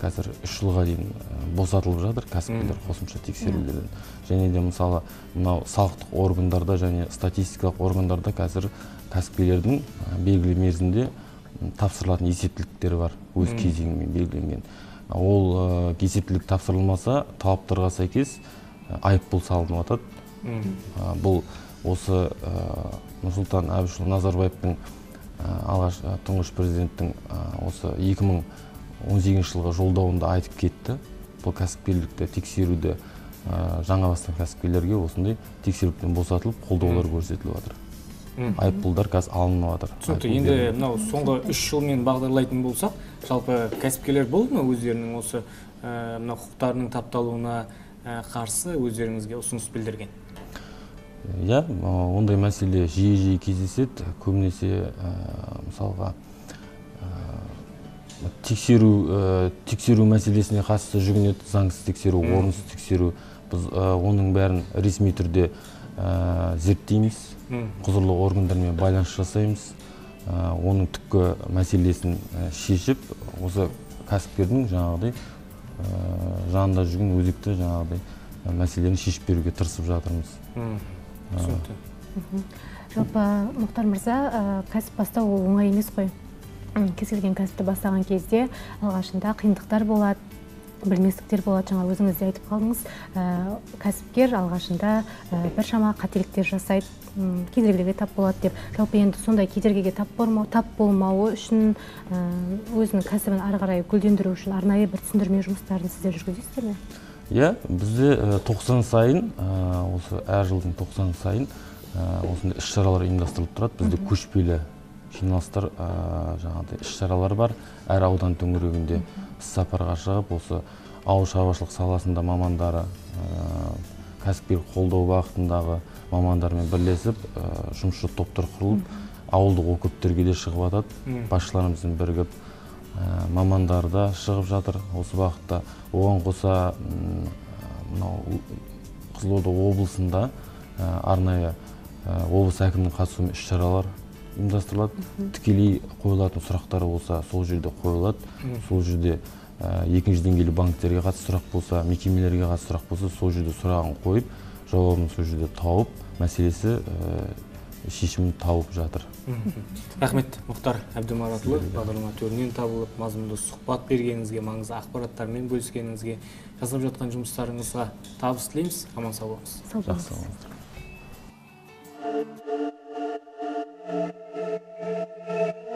қазір үш жылға дейін босатылып жатыр кәсіпкерлер қосымша тексерулерден. Және де мысалы мынау салықтық органдарда және статистикалық органдарда қазір кәсіпкерлердің белгілі мерзімде тапсырылатын есептіліктері бар өз кезеңімен белгіленген. Ол есептілік тапсырылмаса талаптарға сәйкес айыппұл салынып жатады бұл осы нұрсұлтан әбішұлы назарбаевтың алғаш тұңғыш президенттің осы 2000 он сегізінші жылғы жолдауында айтып кетті. Бұл кәсіпкерлікті тексеруді ә, жаңа бастаған кәсіпкерлерге осындай тексеруден босатылып қолдаулар көрсетіліп жатыр. Айыппұлдар қазір алынып жатыр. түсінікті. Енді мынау соңғы үш жылмен бағдарлайтын болсақ жалпы кәсіпкерлер болды ма өздерінің осы ә, мынау құқықтарының тапталуына қарсы өздеріңізге ұсыныс білдірген? Иә ондай мәселе жиі жиі кездеседі. Көбінесе мысалға тексеру ә, тексеру мәселесіне қатысты жүгінеді заңсыз тексеру орынсыз тексеру. Біз ә, оның бәрін ресми түрде ә, зерттейміз құзырлы органдармен байланыс жасаймыз. Ә, оның түпкі мәселесін ә, шешіп осы кәсіпкердің жаңағыдай ә, жанында жүрген өзекті жаңағыдай ә, мәселені шешіп беруге тырысып жатырмыз. Түсінікті. Жалпы мұхтар мырза ә, кәсіп бастау ол оңай емес қой? Кез келген кәсіпті бастаған кезде алғашында қиындықтар болады білместіктер болады. Жаңа өзіңіз де айтып қалдыңыз. Ә, кәсіпкер алғашында ә, біршама қателіктер жасайды кедергілерге тап болады деп. Жалпы енді сондай кедергіге тап болмау тап болмауы үшін ә, өзінің кәсібін ары қарай гүлдендіру үшін арнайы бір түсіндірме жұмыстарын сіздер жүргізесіздер ме? Иә бізде ә, 90 сайын ә, осы әр жылдың 90 сайын осындай іс шаралар ұйымдастырылып тұрады. Бізде көшпелі жиналыстар ә, жаңағыдай іс шаралар бар. Әр аудан төңірегінде іс сапарға шығып осы ауыл шаруашылық саласында мамандары ә, кәсіпкер қолдау бағытындағы мамандармен бірлесіп ә, жұмысшы топтар құрылып ауылдық округтерге де шығып жатады басшыларымызбен бірігіп мамандар да шығып жатыр. Осы бағытта оған қоса мынау қызылорда облысында арнайы облыс әкімінің қатысуымен іс шаралар ұйымдастырылады. Тікелей қойылатын сұрақтар болса сол жерде қойылады. Сол жерде ә, екінші деңгейлі банктерге қатысты сұрақ болса мекемелерге қатысты сұрақ болса сол жерде сұрағын қойып жауабын сол жерде тауып мәселесі ә, шешімін тауып жатыр. Рахмет мұхтар әбдімаратұлы. Бағдарлама төрінен табылып мазмұнды сұхбат бергеніңізге маңызды ақпараттармен бөліскеніңізге жасап жатқан жұмыстарыңызға табыс тілейміз. Аман сау болыңыз. Сау болыңыз Thank you.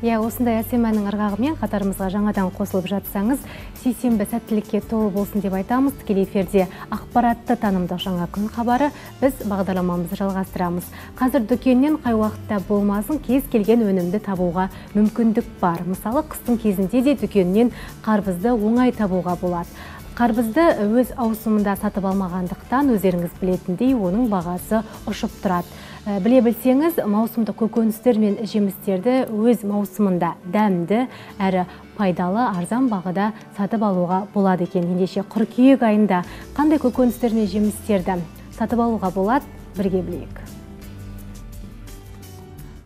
Иә осындай әсем әннің ырғағымен қатарымызға жаңадан қосылып жатсаңыз сейсенбі сәттілікке толы болсын деп айтамыз. Тікелей эфирде ақпаратты танымдық жаңа күн хабары біз бағдарламамызды жалғастырамыз. Қазір дүкеннен қай уақытта болмасын кез келген өнімді табуға мүмкіндік бар. Мысалы қыстың кезінде де дүкеннен қарбызды оңай табуға болады. Қарбызды өз ауысымында сатып алмағандықтан өздеріңіз білетіндей оның бағасы ұшып тұрады. Біле білсеңіз маусымдық көкөністер мен жемістерді өз маусымында дәмді әрі пайдалы арзан бағада сатып алуға болады екен. Ендеше қыркүйек айында қандай көкөністер мен жемістерді сатып алуға болады бірге білейік.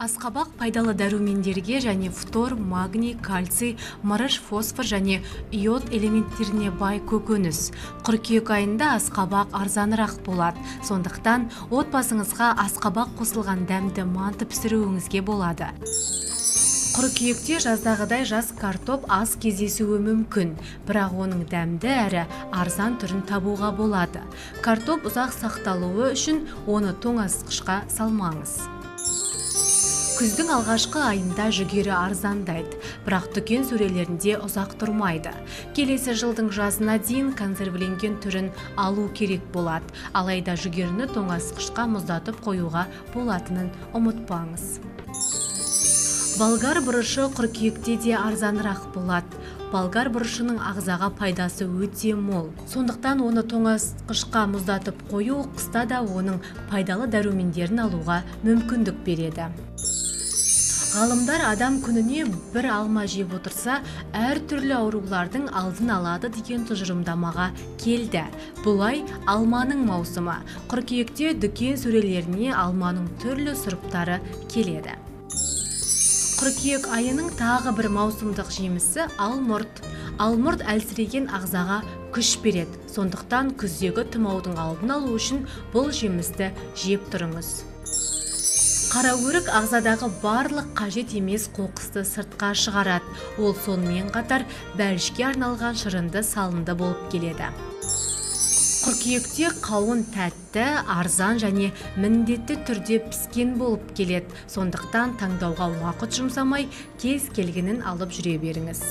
Асқабақ пайдалы дәрумендерге және фтор магний кальций мырыш фосфор және иод элементтеріне бай көкөніс. Қыркүйек айында асқабақ арзанырақ болады. Сондықтан отбасыңызға асқабақ қосылған дәмді манты пісіруіңізге болады. Қыркүйекте жаздағыдай жас картоп аз кездесуі мүмкін бірақ оның дәмді әрі арзан түрін табуға болады. Картоп ұзақ сақталуы үшін оны тоңазытқышқа салмаңыз. Күздің алғашқы айында жүгері арзандайды. Бірақ дүкен сөрелерінде ұзақ тұрмайды. Келесі жылдың жазына дейін консервіленген түрін алу керек болады. Алайда жүгеріні тоңазытқышқа мұздатып қоюға болатынын ұмытпаңыз. Болгар бұрышы қыркүйекте де арзанырақ болады. Болгар бұрышының ағзаға пайдасы өте мол. Сондықтан оны тоңазытқышқа мұздатып қою қыста да оның пайдалы дәрумендерін алуға мүмкіндік береді. Ғалымдар адам күніне бір алма жеп отырса әртүрлі аурулардың алдын алады деген тұжырымдамаға келді. Бұлай алманың маусымы қыркүйекте дүкен сөрелеріне алманың түрлі сұрыптары келеді. Қыркүйек айының тағы бір маусымдық жемісі алмұрт. Алмұрт әлсіреген ағзаға күш береді. Сондықтан күздегі тұмаудың алдын алу үшін бұл жемісті жеп тұрыңыз. Қараөрік ағзадағы барлық қажет емес қоқысты сыртқа шығарады. Ол сонымен қатар бәлішке арналған шырынды салынды болып келеді. Қыркүйекте қауын тәтті арзан және міндетті түрде піскен болып келеді. Сондықтан таңдауға уақыт жұмсамай кез келгенін алып жүре беріңіз.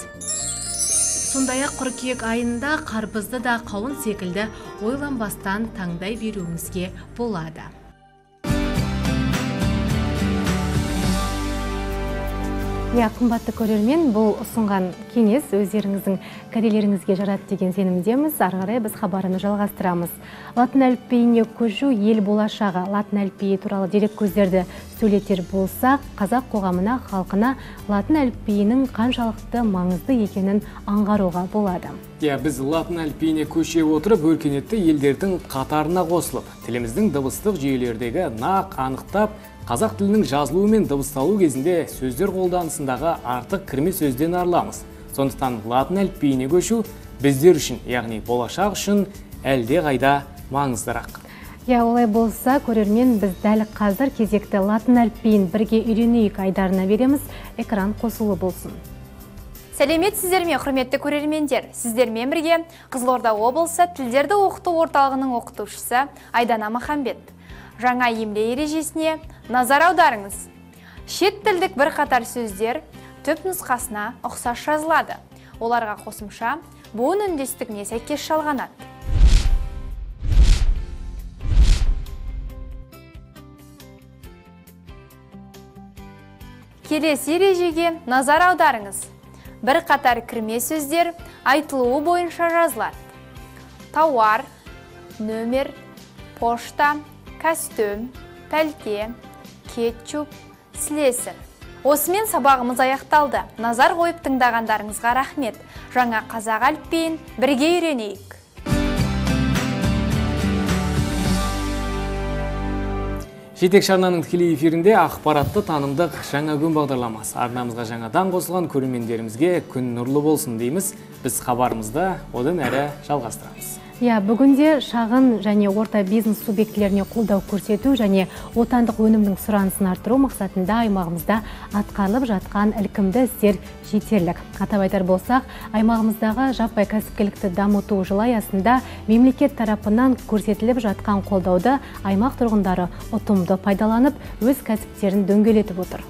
Сондай ақ қыркүйек айында қарбызды да қауын секілді ойланбастан таңдай беруіңізге болады. Иә қымбатты көрермен бұл ұсынған кеңес өздеріңіздің кәделеріңізге жарады деген сенімдеміз. Ары қарай біз хабарыны жалғастырамыз. Латын әліпбиіне көшу ел болашағы. Латын әліпбиі туралы дереккөздерді сөйлетер болсақ қазақ қоғамына халқына латын әліпбиінің қаншалықты маңызды екенін аңғаруға болады. Иә біз латын әліпбиіне көше отырып өркениетті елдердің қатарына қосылып тіліміздің дыбыстық жүйелердегі нақ анықтап қазақ тілінің жазылуы мен дыбысталу кезінде сөздер қолданысындағы артық кірме сөзден арыламыз. Сондықтан латын әліпбиіне көшу біздер үшін яғни болашақ үшін әлде қайда маңыздырақ. Иә олай болса көрермен біз дәл қазір кезекті латын әліпбиін бірге үйренейік айдарына береміз. Экран қосулы болсын. Сәлеметсіздер ме құрметті көрермендер. Сіздермен бірге қызылорда облысы тілдерді оқыту орталығының оқытушысы айдана махамбет. Жаңа емле ережесіне назар аударыңыз. Шет тілдік бірқатар сөздер түп нұсқасына ұқсас жазылады. Оларға қосымша буын үндестігіне сәйкес жалғанады келесі ережеге назар аударыңыз. Бірқатар кірме сөздер айтылуы бойынша жазылады. Тауар нөмер пошта костюм пәлте кетчуп слесарь. Осымен сабағымыз аяқталды. Назар қойып тыңдағандарыңызға рахмет. Жаңа қазақ әліпбиін бірге үйренейік. Жетекші арнаның тікелей эфирінде ақпаратты танымдық жаңа күн бағдарламасы. Арнамызға жаңадан қосылған көрермендерімізге күн нұрлы болсын дейміз. Біз хабарымызды одан әрі жалғастырамыз. Иә бүгінде шағын және орта бизнес субъектілеріне қолдау көрсету және отандық өнімнің сұранысын арттыру мақсатында аймағымызда атқарылып жатқан ілкімді істер жетерлік. Атап айтар болсақ аймағымыздағы жаппай кәсіпкерлікті дамыту жылы аясында мемлекет тарапынан көрсетіліп жатқан қолдауды аймақ тұрғындары ұтымды пайдаланып өз кәсіптерін дөңгелетіп отыр.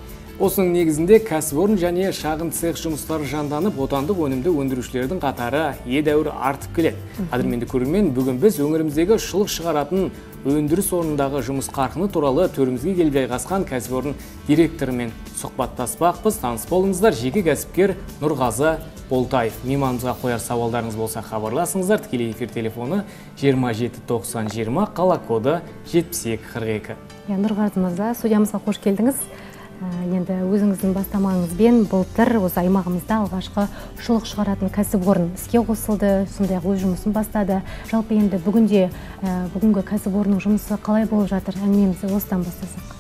Осының негізінде кәсіпорын және шағын цех жұмыстары жанданып отандық өнімді өндірушілердің қатары едәуір артып келеді. Қадірменді көрермен бүгін біз өңіріміздегі шұлық шығаратын өндіріс орнындағы жұмыс қарқыны туралы төрімізге келіп жайғасқан кәсіпорын директорымен сұхбаттаспақпыз. Таныс болыңыздар. Жеке кәсіпкер нұрғазы болтаев. Мейманымызға қояр сауалдарыңыз болса хабарласыңыздар. Тікелей эфир телефоны 27 90 20 қала коды 72 42 иә нұрғазы мырза студиямызға қош келдіңіз. Енді өзіңіздің бастамаңызбен былтыр осы аймағымызда алғашқы шұлық шығаратын кәсіпорын іске қосылды. Сондай ақ өз жұмысын бастады. Жалпы енді бүгінде бүгінгі кәсіпорынның жұмысы қалай болып жатыр? Әңгімемізді осыдан бастасақ.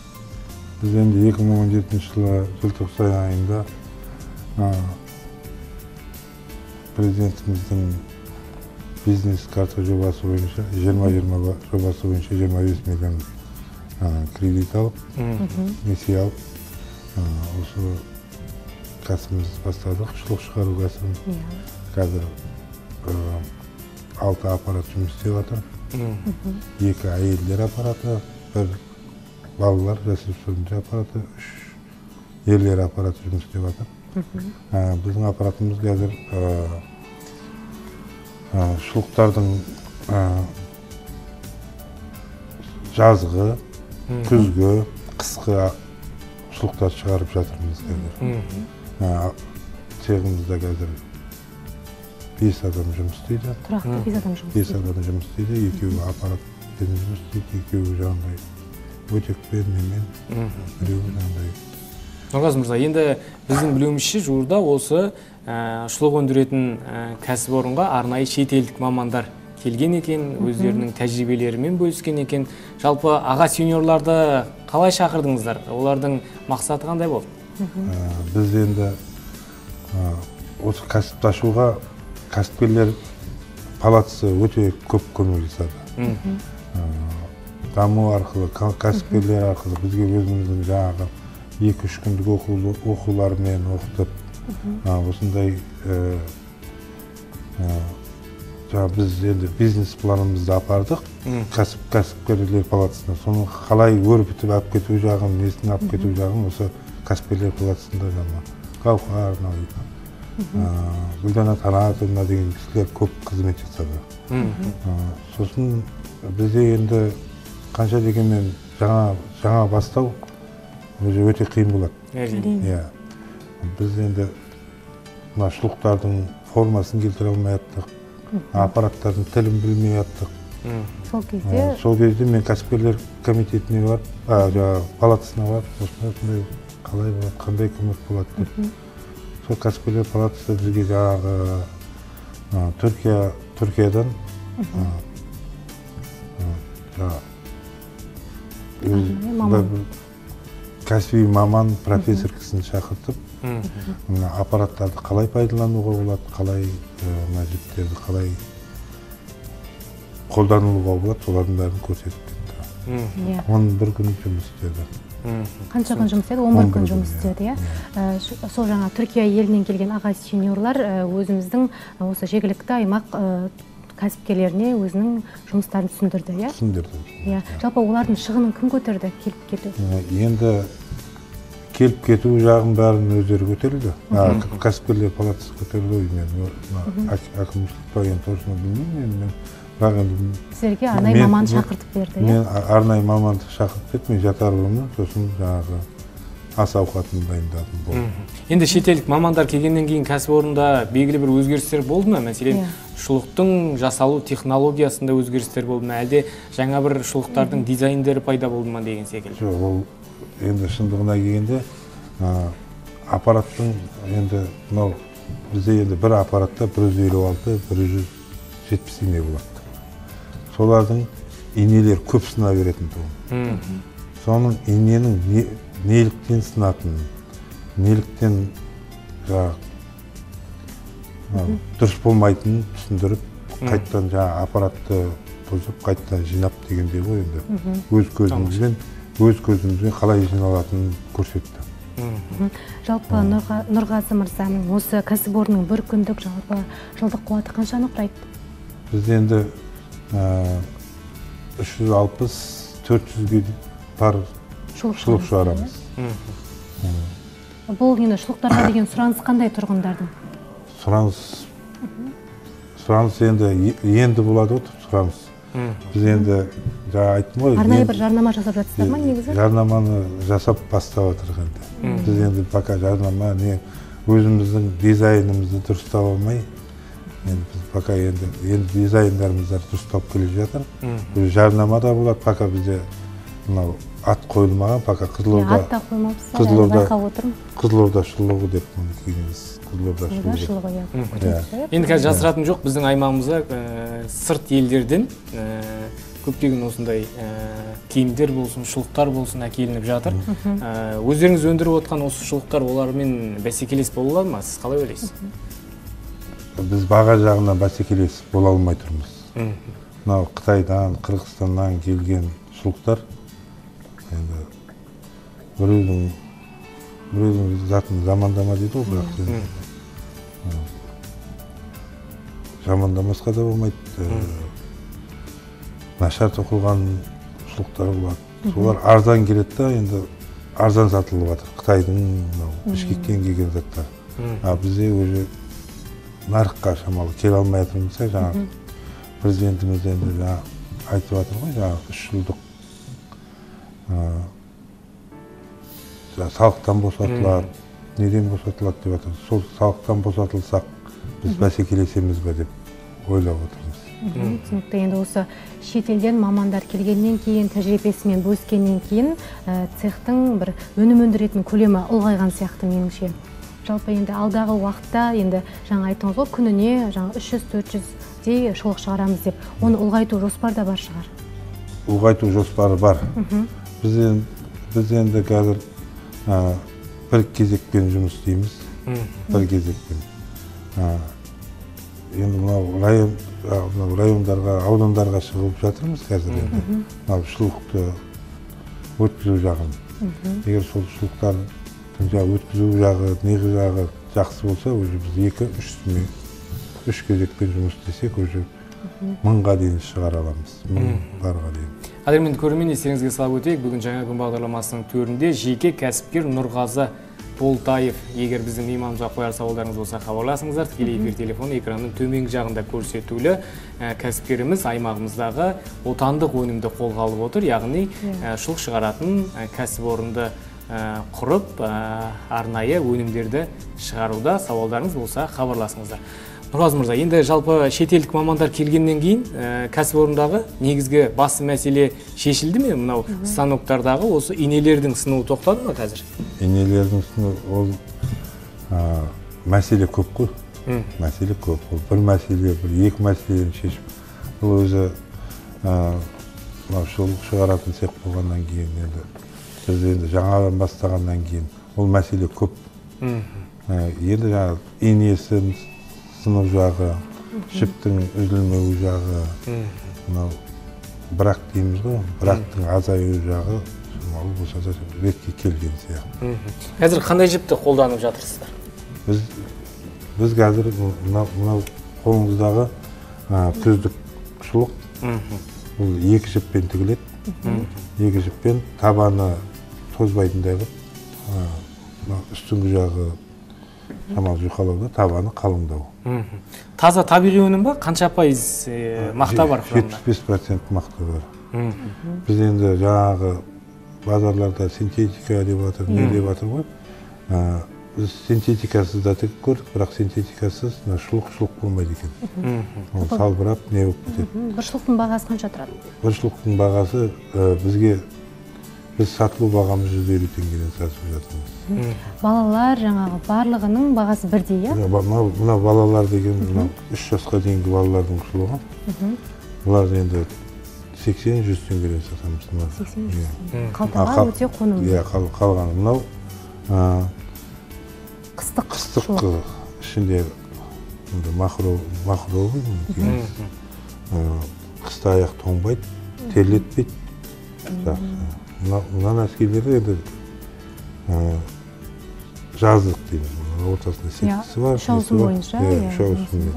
Біз енді 2017 жылы желтоқсан айында а, президентіміздің бизнес карта жобасы бойынша 20-20 жобасы бойынша 25 миллион а, кредит алып несие алып осы кәсібімізді бастадық шұлық шығару кәсібін қазір а, алты аппарат жұмыс істеп жатыр. Екі әйелдер аппараты бір балалар жасөспірімдер аппараты үш ерлер аппараты жұмыс істеп жатыр. Ә, біздің аппаратымыз қазір шұлықтардың жазғы күзгі қысқы шұлықтар шығарып жатырмыз қазір Ә, цехымызда қазір бес адам жұмыс істейді тұрақты бес адам жұмыс бес істейді. адам жұмыс істейді екеуі аппаратпен жұмыс істейді екеуі жаңағыдай өтекпен немен біреуі жаңағыдай нұрғазы мырза енді біздің білуімізше жуырда осы шұлық өндіретін кәсіпорынға арнайы шетелдік мамандар келген екен өздерінің тәжірибелерімен бөліскен екен жалпы аға сеньорларды қалай шақырдыңыздар. Олардың мақсаты қандай болды? Ә, біз енді ә, осы кәсіпті ашуға кәсіпкерлер палатасы өте көп көмек жасады Ә, даму арқылы кәсіпкерлер арқылы бізге өзіміздің жаңағы екі үш күндік оқулармен оқытып осындай ә, ә, жаңағы біз енді бизнес планымызды апардық. Кәсіп кәсіпкерлер палатасына соны қалай өрбітіп алып кету жағын несін алып кету жағын осы кәсіпкерлер палатасында жаңағы гауһар мынау гүлдана танатовна деген кісілер көп қызмет жасады. Сосын бізде енді қанша дегенмен жаңа жаңа бастау өзі өте қиын болады. Әрине. Иә. Біз енді мына шұлықтардың формасын келтіре алмай жаттық аппараттардың тілін білмей жаттық сол Ә, кезде сол кезде мен кәсіпкерлер комитетіне барып а, жаңағы палатасына барып осындай осындай қалай болады қандай көмек болады деп. Сол кәсіпкерлер палатасы бізге жаңағы а, түркия түркиядан жаңағы кәсіби маман профессор кісіні шақыртып мына аппараттарды қалай пайдалануға болады қалай ә, мына жіптерді қалай қолданылуға болады солардың бәрін көрсетіп кетті иә. Он бір күн жұмыс істеді. Қанша күн жұмыс істеді? Он бір 11 күн жұмыс иә. істеді иә. Ә, ш- сол жаңа түркия елінен келген аға сеньорлар ә, өзіміздің осы жергілікті аймақ кәсіпкерлеріне өзінің жұмыстарын түсіндірді иә? Түсіндірді. Иә. Жалпы олардың шығынын кім көтерді келіп кету? Енді келіп кету жағын бәрін өздері көтерді. Кәсіпкерлер палатасы көтерді ғой мен әкімшілік па енді точно білмеймін енді мен бірақ енді сіздерге арнайы мен- маман шақыртып берді иә? мен арнайы маманды шақырып кетіп мен жатарұлыны сосын жаңағы ас ауқатын дайындадым болды. Енді шетелдік мамандар келгеннен кейін кәсіпорында белгілі бір өзгерістер болды ма? Мәселен Иә. шұлықтың жасалу технологиясында өзгерістер болды ма? Әлде жаңа бір шұлықтардың дизайндері пайда болды ма деген секілді? Жоқ ол енді шындығына келгенде аппараттың енді мынау бізде енді бір аппаратта бір жүз елу алты бір жүз жетпіс ине болады. Солардың инелер көп сына беретін тұғын. Соның иненің не, неліктен сынатынын неліктен жаңағы дұрыс болмайтынын түсіндіріп қайтадан жаңағы аппаратты бұзып қайтадан жинап дегендей ғой енді. Өз көзімізбен өз көзімізбен қалай жиналатынын көрсетті. Жалпы Нұрға- нұрғазы мырза осы кәсіпорынның бір күндік жалпы жылдық қуаты қаншаны құрайды? Біз енді үш жүз алпыс төрт жүзге бар шұлық шығарамыз, шығарамыз бұл енді шұлықтарға деген сұраныс қандай тұрғындардың? Сұраныс сұраныс енді енді болады ғой сұраныс. Біз енді жаңа айттым ғой. Арнайы бір жарнама жасап жатсыздар ма негізі? жарнаманы жасап бастап жатырық енді. Біз енді пока жарнама не өзіміздің дизайнымызды дұрыстап алмай енді біз пока енді енді дизайндарымызды дұрыстап келе жатыр. Уже жарнама да болады пока бізде мынау ат қойылмаған пока қызылорда ат та қоймапсыздар әлі қызылорда байқап отырмын. Қызылорда шұлығы деп қызылорда шұлығы иә. Енді қазір жасыратын жоқ біздің аймағымызда ә, сырт елдерден ә, көптеген осындай ә, киімдер болсын шұлықтар болсын әкелініп жатыр. Ә, өздеріңіз өндіріп отқан осы шұлықтар олармен бәсекелес бола алады ма? Сіз қалай ойлайсыз? Біз баға жағынан бәсекелес бола алмай тұрмыз. Мынау қытайдан қырғызстаннан келген шұлықтар енді біреудің біреудің затын жамандама дейді ғой бірақ жамандамасқа да болмайды. Ы, нашар тоқылған шұлықтар болады. Солар арзан келеді да енді арзан сатылып жатыр. Қытайдың мынау бішкектен келген заттар. А бізде уже нарыққа шамалы келе алмай жатырмыз да жаңағы президентіміз енді жаңа айтып жатыр ғой жаңағы үш жылдық жаңа салықтан босатылады неден босатылады деп жатыр сол салықтан босатылсақ біз бәсекелесеміз бе деп ойлап отырмыз. Түсінікті. Енді осы шетелден мамандар келгеннен кейін тәжірибесімен бөліскеннен кейін ә, цехтың бір өнім өндіретін көлемі ұлғайған сияқты меніңше. Жалпы енді алдағы уақытта енді жаңа айттыңыз ғой күніне жаңа 300-400дей шұлық шығарамыз деп. Оны ұлғайту жоспарда бар шығар. Ұлғайту жоспары бар. Біз енді, біз енді қазір ә, бір кезекпен жұмыс істейміз бір кезекпен енді мынау район мынау райондарға аудандарға шығып жатырмыз қазір енді мынау шұлықты өткізу жағын егер сол шұлықтардың жаңағы өткізу жағы неғи жағы жақсы болса уже біз екі үштімен үш кезекпен жұмыс істесек уже мыңға дейін шығара аламыз мыңдарға дейін қадірменді көрермен естеріңізге салып өтейік. Бүгін жаңа күн бағдарламасының төрінде жеке кәсіпкер нұрғазы болтаев. Егер біздің мейманымызға қояр сауалдарыңыз болса хабарласыңыздар. Тікелей эфир телефоны экранның төменгі жағында көрсетулі Ә, кәсіпкеріміз аймағымыздағы отандық өнімді қолға алып отыр. Яғни ә, шұлық шығаратын ә, кәсіпорынды құрып арнайы өнімдерді шығаруда сауалдарыңыз болса хабарласыңыздар. Нұрғазы мырза енді жалпы шетелдік мамандар келгеннен кейін ә, кәсіпорындағы негізгі басты мәселе шешілді ме мынау станоктардағы осы инелердің сынуы тоқтады ма қазір? Енелердің үстіне ол мәселе көп қой. Мәселе көп ол бір мәселе бір екі мәселені шешіп бұл өзі а, мынау шұлық шығаратын цех болғаннан кейін енді біз енді жаңадан бастағаннан кейін ол мәселе көп. А, енді жаңағы инесі сыну жағы жіптің үзілмеу жағы мынау бірақ дейміз ғой бірақтың азаю жағы шамалы болса да ретке келген сияқты. Қазір қандай жіпті қолданып жатырсыздар? Біз біз қазір мынау мынау қолыңыздағы а, күздік шұлық. Бұл екі жіппен тігіледі. Екі жіппен табаны тозбайтындай қылып үстіңгі жағы шамалы жұқалау да табаны қалыңдау. Таза табиғи өнім ба қанша пайыз э, мақта бар құрамында жетпіс бес процент мақта бар біз енді жаңағы базарларда синтетика деп жатыр не деп жатыр ғой а, біз синтетикасыз да тігіп көрдік бірақ синтетикасыз мына шұлық шұлық болмайды екен ол салбырап не болып кетеді бір шұлықтың бағасы қанша тұрады бір шұлықтың бағасы ә, бізге біз сатылу бағамыз жүз елу теңгеден сатып жатырмыз. Балалар жаңағы барлығының бағасы бірдей иә? Мынау балалар деген мынау үш жасқа дейінгі балалардың шұлығы бұлар енді сексен жүз теңгеден сатамыз мына. 80 Иә. жүз А, қалтаға қал- өте қонымды. иә қал- қалғаны мынау қыстық қыстық ішінде. А, қыста аяқ тоңбайды терлетпейді. Мына нәскилерде енді жаздық дейміз ортасында сеткісі бар үш ауысым бойынша, иә үш ауысыммен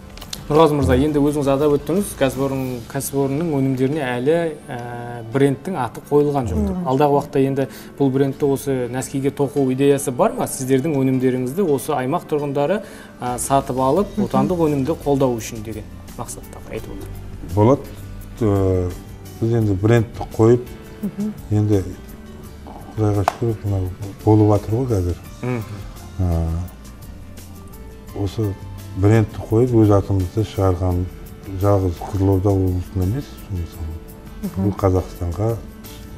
нұрғазы мырза енді өзіңіз атап өттіңіз кәсіпорын кәсіпорынның өнімдеріне әлі ә, брендтің аты қойылған жоқ. Алдағы уақытта енді бұл брендті осы нәскиге тоқу идеясы бар ма? Сіздердің өнімдеріңізді осы аймақ тұрғындары ә, сатып алып отандық өнімді қолдау үшін деген мақсатта айтып отыр болады Э, біз енді брендті қойып енді құдайға шүкір мынау болып жатыр ғой қазір. Осы брендті қойып өз атымызды шығарған жалғыз қызылорда облысында емес мысалы бұл қазақстанға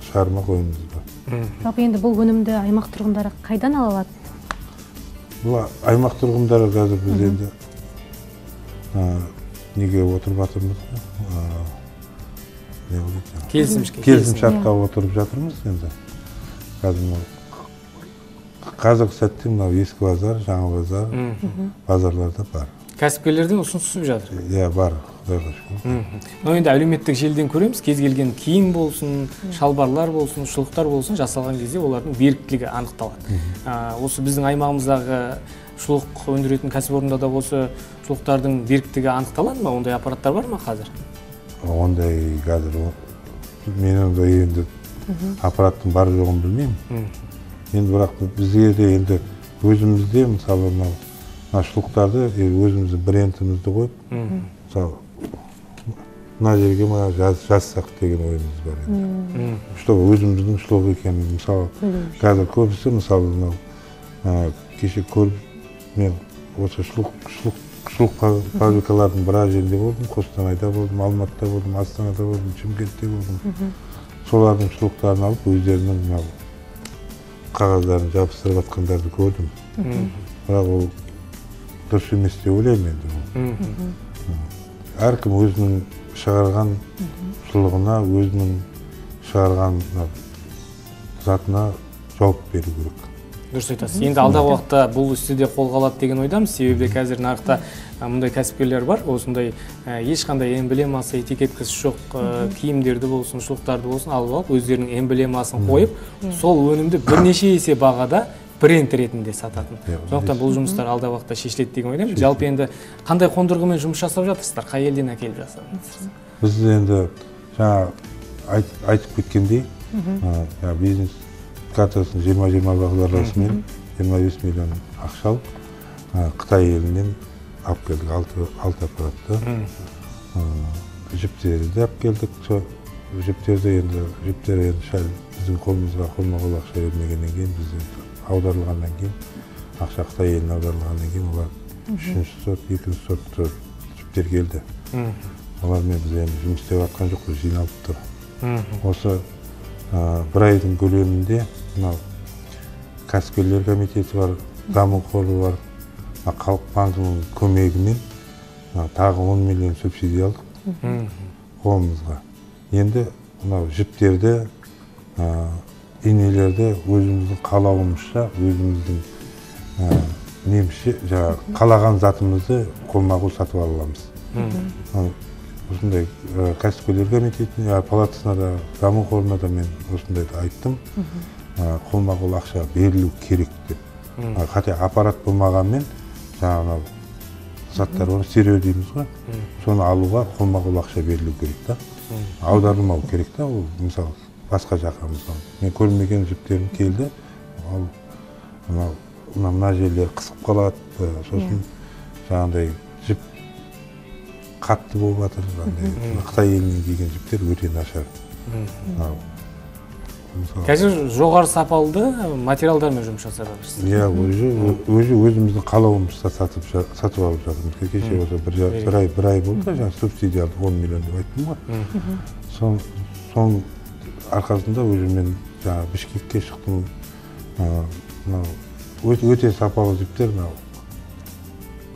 шығармақ ойымыз бар жалпы енді бұл өнімді аймақ тұрғындары қайдан ала алады? Бұл аймақ тұрғындары қазір біз енді неге отырып жатырмыз ғой не болады жаңағы келісімшке келісімшартқа отырып жатырмыз енді. Қазір мынау қазіргі сәтте мынау ескі базар жаңа базар базарларда бар. Кәсіпкерлерден ұсыныс түсіп жатыр. Иә бар құдайға шүкір. Мынау енді әлеуметтік желіден көреміз. Кез келген киім болсын шалбарлар болсын шұлықтар болсын жасалған кезде олардың беріктілігі анықталады. Осы біздің аймағымыздағы шұлық өндіретін кәсіпорында да осы шұлықтардың беріктігі анықталады ма? Ондай аппараттар бар ма қазір? Ондай қазір мен ондай енді аппараттың бар жоғын білмеймін енді бірақ бізге де енді өзімізде мысалы мынау мына шұлықтарды өзіміздің брендімізді қойып мысалы мына жерге мына жаз, жазсақ деген ойымыз бар енді чтобы өзіміздің шұлық екенін мысалы қазір көбісі мысалы мынау кеше көріп мен осы шұлық фа- фабрикалардың біраз жерінде болдым қостанайда болдым алматыда болдым астанада болдым шымкентте болдым. Солардың шұлықтарын алып өздерінің мынау қағаздарын жабыстырып жатқандарды көрдім. Бірақ ол дұрыс емес деп ойлаймын енді әркім өзінің шығарған шұлығына өзінің шығарған затына жауап беру керек. Дұрыс айтасыз. Енді алдағы уақытта бұл істі де қолға алады деген ойдамыз. себебі қазір нарықта мұндай кәсіпкерлер бар. Осындай ешқандай эмблемасы этикеткасы жоқ киімдерді болсын шұлықтарды болсын алып алып өздерінің эмблемасын қойып сол өнімді бірнеше есе бағада бренд ретінде сататын. Сондықтан бұл жұмыстар алдағы уақытта шешіледі деген ойдамын жалпы енді қандай қондырғымен жұмыс жасап жатырсыздар? Қай елден әкеліп жасадыңыздар біз енді жаңа айт, айтып кеткендей бизнес картасын жиырма жиырма бағдарламасымен жиырма бес миллион ақша алып қытай елінен алып келдік алты, алты аппаратты. Жіптерді алып келдік. Сол жіптерді енді жіптер енді сәл біздің қолымызға қолма қол ақша бермегеннен кейін біз аударылғаннан кейін ақша қытай еліне аударылғаннан кейін олар үшінші сорт екінші сорт жіптер келді. Олармен біз енді жұмыс істеп жатқан жоқпыз жиналып тұр. Осы ә, бір айдың көлемінде мынау кәсіпкерлер комитеті бар даму қоры бар. Мына халық банкінің көмегімен тағы он миллион субсидия алдық. Қолымызға. Енді мынау жіптерді инелерді өзіміздің қалауымызша өзіміздің ә, немізше жаңағы қалаған затымызды қолма қол сатып ала аламыз. Ал осындай ә, кәсіпкерлер комитетіне палатасына да даму қорына да мен осындайды айттым. Қолма қол ақша берілу керек деп. Хотя аппарат болмағанмен жаңағы заттар бар стерео дейміз ғой. Соны алуға қолма қол ақша берілу керек та. Аударылмау керек та ол мысалы басқа жаққа мысалы. Мен көрмеген жіптерім келді ал мынау мына мына жерлері қысып қалады сосын жаңағыдай жіп қатты болып жатыр андай қытай елінен келген жіптер өте нашар. Мынау қазір жоғары сапалы материалдармен жұмыс жасап жатырсыз иә уже уже өзіміздің қалауымызша сатып сатып алып жатырмыз. Кеше осы бір, ай бір ай болды жаңағы субсидиялы он миллион деп айттым ғой. Сон соның арқасында уже мен жаңағы бішкекке шықтым. Мынау өте, сапалы жіптер мынау.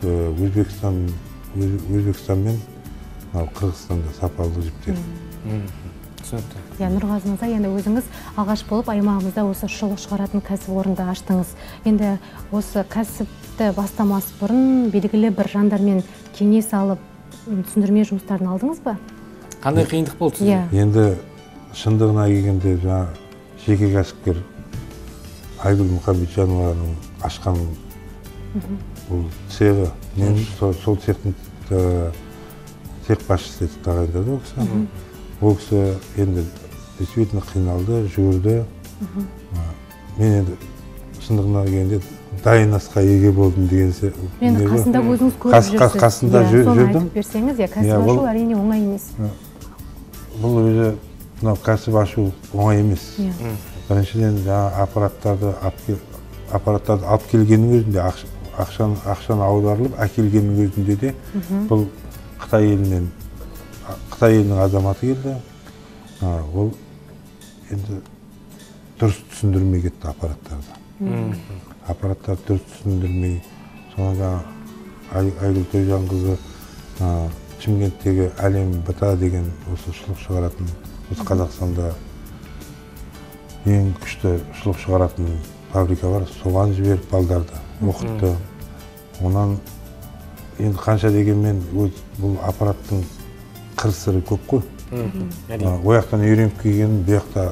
Э, өзбекстан Өз- өзбекстан мен мынау қырғызстанда сапалы жіптер. Түсінікті. Иә нұрғазы мырза енді өзіңіз алғаш болып аймағымызда осы шұлық шығаратын кәсіпорынды аштыңыз. Енді осы кәсіпті бастамас бұрын белгілі бір жандармен кеңес алып түсіндірме жұмыстарын алдыңыз ба? Қандай қиындық болды сізге? Иә. Енді шындығына келгенде жаңа жеке кәсіпкер айгүл мұхамеджанованың ашқан бұл цехы. Мен сол, цехтың ә, цех басшысы етіп тағайындады ол кісі ол кісі енді действительно қиналды жүрді Ә, мен енді шындығына келгенде дайын асқа еге болдым деген ғой. қасында өзіңіз көріп жүрсіз қасында жүрдім айтып берсеңіз иә кәсіп ашу әрине оңай емес бұл өзі мынау кәсіп ашу оңай емес иә біріншіден жаңағы аппараттарды алып кел, аппараттарды алып келгеннің өзінде ақш- ақшаны ақшаны аударылып әкелгеннің өзінде де бұл қытай елінен қытай елінің азаматы келді. Ол енді дұрыс түсіндірмей кетті аппараттарды. Аппараттарды дұрыс түсіндірмей соны жаңағы Ай- айгүл тойжанқызы шымкенттегі әлем бта деген осы шұлық шығаратын осы қазақстанда ең күшті шұлық шығаратын фабрика бар соған жіберіп балдарды оқытты. Онан енді қанша дегенмен өз бұл аппараттың қыр сыры көп қой. Ол жақтан үйреніп келген бұл жақта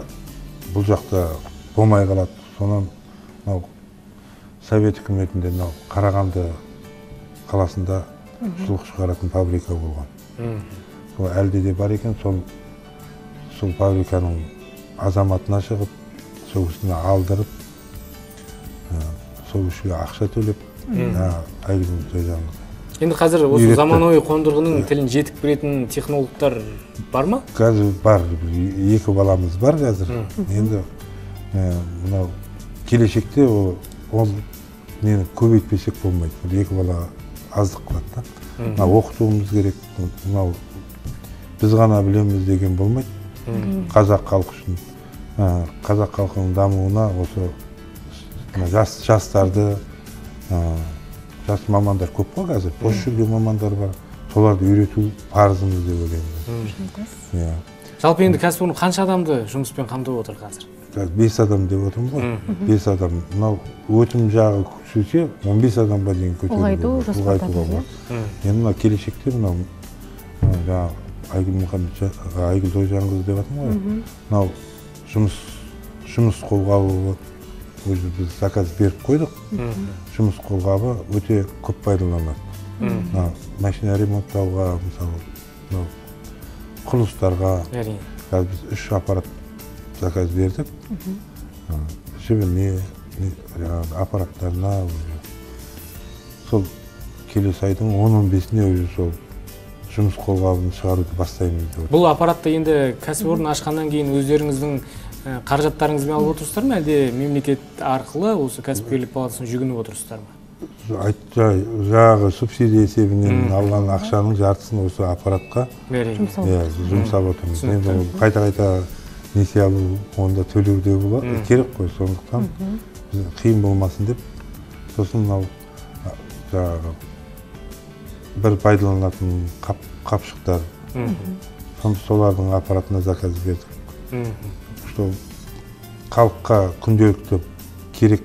бұл жақта болмай қалады. Сонан мынау совет үкіметінде мынау қарағанды қаласында шұлық шығаратын фабрика болған. Сол әлде де бар екен сол сол фабриканың азаматына шығып сол кісіні алдырып ә, сол кісіге ақша төлеп жаңағы енді қазір осы Үйретті. заманауи қондырғының тілін жетік білетін технологтар бар ма? Қазір бар. Екі баламыз бар қазір. Енді ә, мынау келешекте ол ол нені көбейтпесек болмайды. Бұл екі бала аздық қылады да. Мына оқытуымыз керек. Мынау біз ғана білеміз деген болмайды. Қазақ халқы үшін. Ә, қазақ халқының дамуына осы жас жастарды ә, жас мамандар көп қой қазір. Бос жүрген мамандар бар. Соларды үйрету парызымыз деп ойлаймын. Иә. Жалпы енді кәсіпорын қанша адамды жұмыспен қамтып отыр қазір? қазір бес адам деп отырмын ғой. Бес адам. Мынау өтім жағы күшейсе он бес адамға дейін көтеруге Ұлғайту болады, ұлғайтуға болады енді мына келешекте мынау жаңағы айгүл мұхаммед айгүл тойжанқызы деп жатырмын ғой. Мынау жұмыс жұмыс қолғабы өзі біз заказ беріп қойдық. Жұмыс қолғабы өте көп пайдаланылады мына машина ремонттауға мысалы мынау құрылыстарға әрине қазір біз үш аппарат заказ бердік. Жібіне не- жаңағы аппараттарына уже сол келесі айдың он он бесіне уже сол жұмыс қолғабын шығаруды бастаймыз деп бұл аппаратты енді кәсіпорын ашқаннан кейін өздеріңіздің қаражаттарыңызбен алып отырсыздар ма әлде мемлекет арқылы осы кәсіпкерлік палатасына жүгініп отырсыздар ма? Айт- жа- жаңағы субсидия есебінен алған ақшаның жартысын осы аппаратқа иә жұмсап отырмыз. Енді ол қайта қайта несие алу онда төлеу де болады керек қой сондықтан. Біз қиын болмасын деп. Сосын мынау жаңағы бір пайдаланатын қап, қапшықтар. Солардың аппаратына заказ бердік. Что халыққа күнделікті керек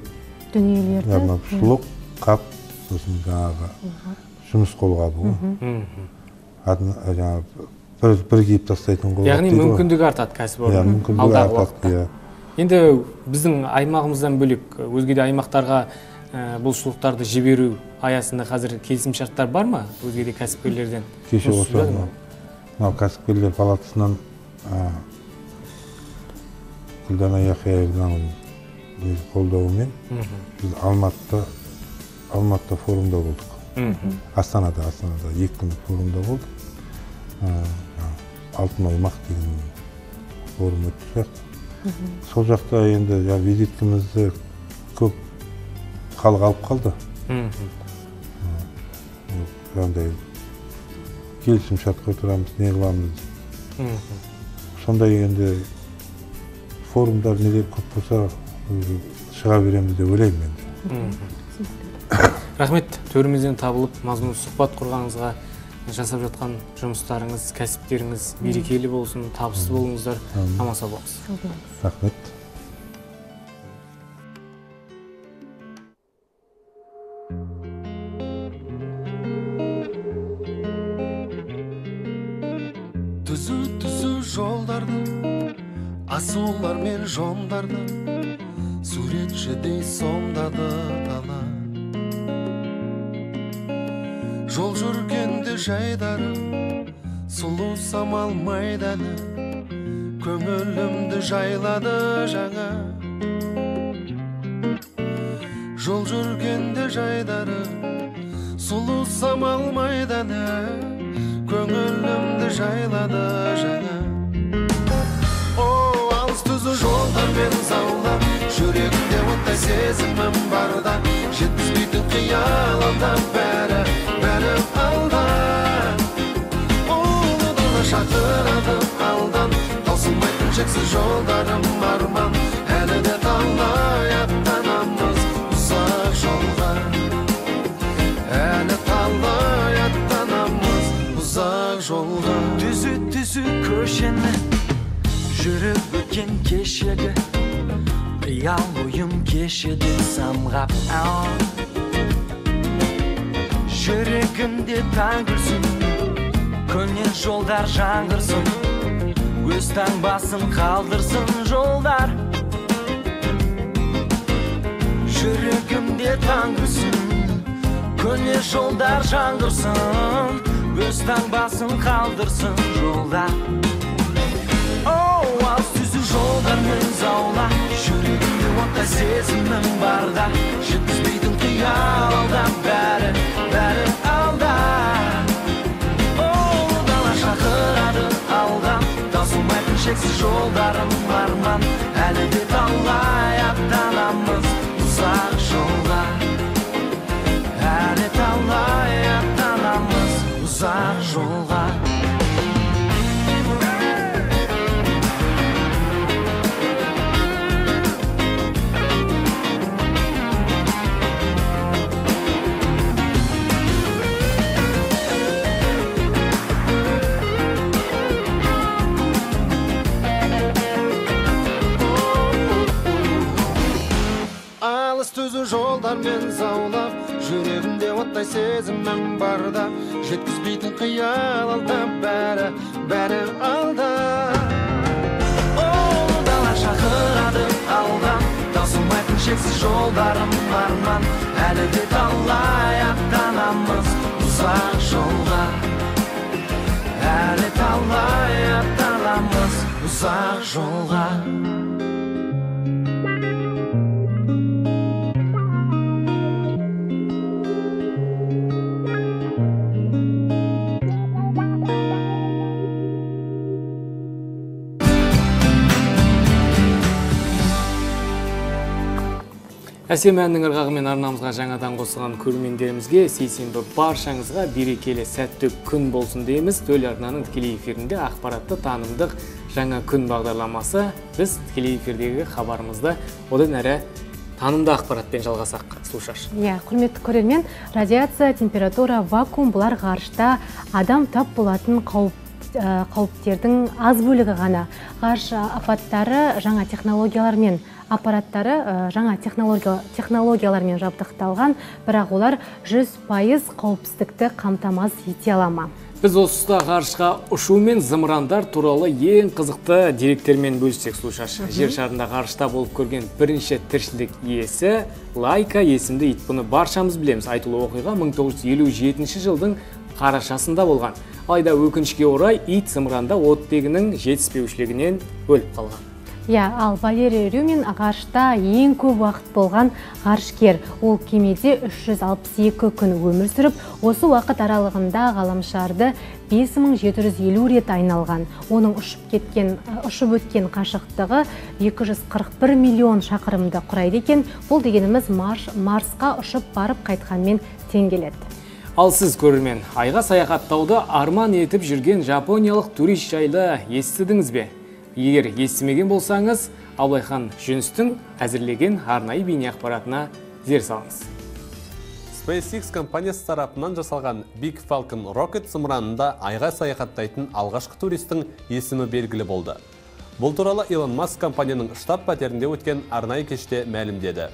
дүниелерді? иә, мынау шұлық қап сосын жаңағы жұмыс қолғабы ғой Адына- жаңағы бір, бір киіп тастайтын қолғап яғни мүмкіндігі артады иә кәсіпорын мүмкіндігі алдағы артады уақытта. иә. Енді біздің аймағымыздан бөлек өзге де аймақтарға ә, бұл шұлықтарды жіберу аясында қазір келісімшарттар бар ма өзге де кәсіпкерлерден? Кеше Осы мынау кәсіпкерлер палатасынан гүлдана яхияевнаның өз қолдауымен біз алматыда алматыда форумда болдық астанада астанада екі күндік форумда болдық алтын оймақ деген форум өтті сол жақта сол жақта енді жаңағы визиткамызды көп халық алып қалды жаңағыдай келісімшартқа отырамыз не қыламыз сондай енді форумдар нелер көп болса уже шыға береміз деп ойлаймын енді рахмет төрімізден табылып мазмұнды сұхбат құрғаныңызға жасап жатқан жұмыстарыңыз кәсіптеріңіз берекелі болсын табысты болыңыздар аман сау болыңыз рахмет жондарды суретшідей сомдады дала жол жүргенде жайдары сұлу самал майданы көңілімді жайлады жаңа. Жол жүргенде жайдары сұлу самал майданы көңілімді жайлады жаңа. Жолдармен заулап жүрегімде оттай сезімім барда. Жеткізбейтін қиял алда бәрі бәрі алда. Ұлы дала шақырады алдан таусылмайтын шексіз жолдарым арман. Әлі де талай аттанамыз ұзақ жолға. Әлі талай аттанамыз ұзақ көшені жүріп өткен кешегі қиял ойым кешеде самғап жүрегімде таң күлсін көне жолдар жаңғырсын өз таңбасын қалдырсын жолдар жүрегімде таң күлсін көне жолдар жаңғырсын өз таңбасын қалдырсын жолдар жолдармен заула жүрегімде оттай сезімім барда. Жеткізбейтін қиял алда бәрі бәрі алда. Оу дала шақырады алда. Таусылмайтын шексіз жолдарым арман. Әлі де талай аттанамыз ұзақ жолға әлі талай аттанамыз ұзақ жолға. Жолдармен заулап жүрегімде оттай сезімім барда. Жеткізбейтін қиял алда бәрі бәрі алда. Ол дала шақырады алға таусылмайтын шексіз жолдарым арман. Әлі де талай аттанамыз ұзақ жолға. Әлі талай аттанамыз ұзақ жолға. Әсем әннің ырғағымен арнамызға жаңадан қосылған көрермендерімізге сейсенбі баршаңызға берекелі сәтті күн болсын дейміз. Төл арнаның тікелей эфирінде ақпаратты танымдық жаңа күн бағдарламасы біз тікелей эфирдегі хабарымызды одан әрі танымды ақпаратпен жалғасақ слушаш. Иә құрметті көрермен радиация температура вакуум бұлар ғарышта адам тап болатын қауіп ә, қауіптердің аз бөлігі ғана. Ғарыш апаттары жаңа технологиялармен аппараттары ә, жаңа технология, технологиялармен жабдықталған бірақ олар 100 пайыз қауіпсіздікті қамтамасыз ете ала ма? Біз осы тұста ғарышқа ұшу мен зымырандар туралы ең қызықты деректермен бөліссек слушаш. Жер шарында ғарышта болып көрген бірінші тіршілік иесі лайка есімді ит бұны баршамыз білеміз. Айтулы оқиға 1957 жылдың қарашасында болған. Алайда өкінішке орай ит зымыранда оттегінің жетіспеушілігінен өліп қалған. Иә ал валерий рюмин ғарышта ең көп уақыт болған ғарышкер. Ол кемеде 362 күн өмір сүріп осы уақыт аралығында ғаламшарды 5750 рет айналған. Оның ұшып кеткен ұшып өткен қашықтығы 241 миллион шақырымды құрайды екен. Бұл дегеніміз марш, марсқа ұшып барып қайтқанмен тең келеді Ал сіз көрермен, айға саяхаттауды арман етіп жүрген жапониялық турист жайлы естідіңіз бе? Егер естімеген болсаңыз, Абылайхан Жүністің әзірлеген арнайы бейне ақпаратына зер салыңыз. SpaceX компаниясы тарапынан жасалған Big Falcon Rocket зымыранында айға саяхаттайтын алғашқы туристің есімі белгілі болды. Бұл туралы Илон Маск компанияның штаб пәтерінде өткен арнайы кеште мәлімдеді.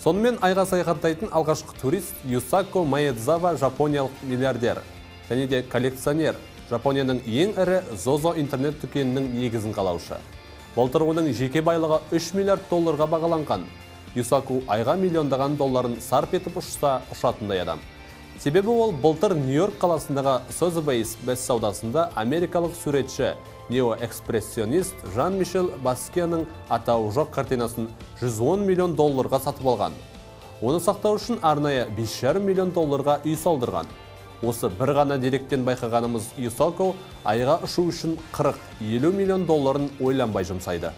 Сонымен айға саяхаттайтын алғашқы турист Юсако Маэдзава жапониялық миллиардер және де коллекционер, Жапонияның ең ірі Зозо интернет дүкенінің негізін қалаушы. Былтыр оның жеке байлығы 3 миллиард долларға бағаланған. Юсаку айға миллиондаған долларын сарп етіп ұшса ұшатындай адам. Себебі ол былтыр Нью-Йорк қаласындағы Sotheby's бәс саудасында америкалық суретші неоэкспрессионист Жан-Мишел Баскияның атауы жоқ картинасын 110 миллион долларға сатып алған. Оны сақтау үшін арнайы 5,5 миллион долларға үй салдырған. Осы бір ғана деректен байқағанымыз Юсако айға ұшу үшін 40-50 миллион долларын ойланбай жұмсайды.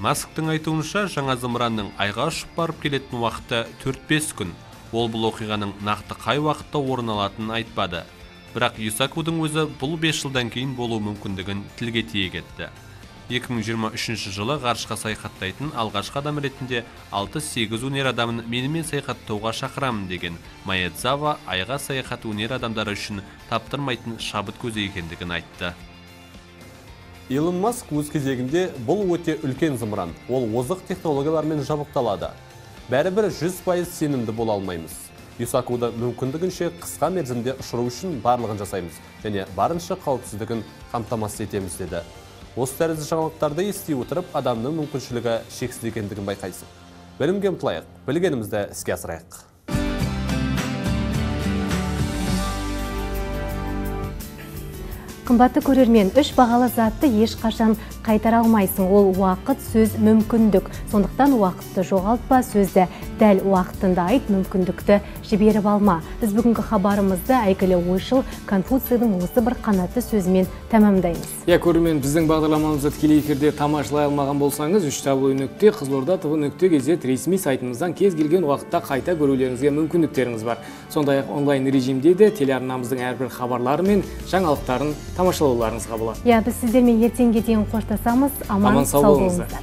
Масктың айтуынша жаңа зымыранның айға ұшып барып келетін уақыты 4-5 күн. Ол бұл оқиғаның нақты қай уақытта орын айтпады. Бірақ Юсакудың өзі бұл 5 жылдан кейін болу мүмкіндігін тілге тиек етті. 2023 жылы ғарышқа саяхаттайтын алғашқы адам ретінде 6-8 өнер адамын менімен саяхаттауға шақырамын деген Маэдзава айға саяхат өнер адамдары үшін таптырмайтын шабыт көзі екендігін айтты. Илон Маск өз кезегінде бұл өте үлкен зымыран. Ол озық технологиялармен жабықталады. Бәрібір 100% сенімді бола алмаймыз. Юсакуды мүмкіндігінше қысқа мерзімде ұшыру үшін барлығын жасаймыз және барынша қауіпсіздігін қамтамасыз етеміз деді. Осы тәрізді жаңалықтарды ести отырып, адамның мүмкіншілігі шексіз екендігін байқайсың. Білімге ұмтылайық, білгенімізді іске асырайық. Қымбатты көрермен, үш бағалы затты ешқашан қайтара алмайсың. Ол уақыт, сөз, мүмкіндік. Сондықтан уақытты жоғалтпа, сөзді дәл уақытында айт, мүмкіндікті жіберіп алма. Біз бүгінгі хабарымызды әйгілі ойшыл Конфуцийдің осы бір қанатты сөзімен тәмамдаймыз. Иә, көрермен, біздің бағдарламамызды тікелей эфирде тамашалай алмаған болсаңыз, үш таблой нүкте қызылорда тв нүкте kz ресми сайтымыздан кез келген уақытта қайта көрулеріңізге мүмкіндіктеріңіз бар. Сондай-ақ онлайн режимде де телеарнамыздың әрбір хабарлары мен жаңалықтарын тамашалауларыңызға болады. Иә, біз сіздермен ертеңге дейін қоштасамыз. Аман, сау болыңыздар.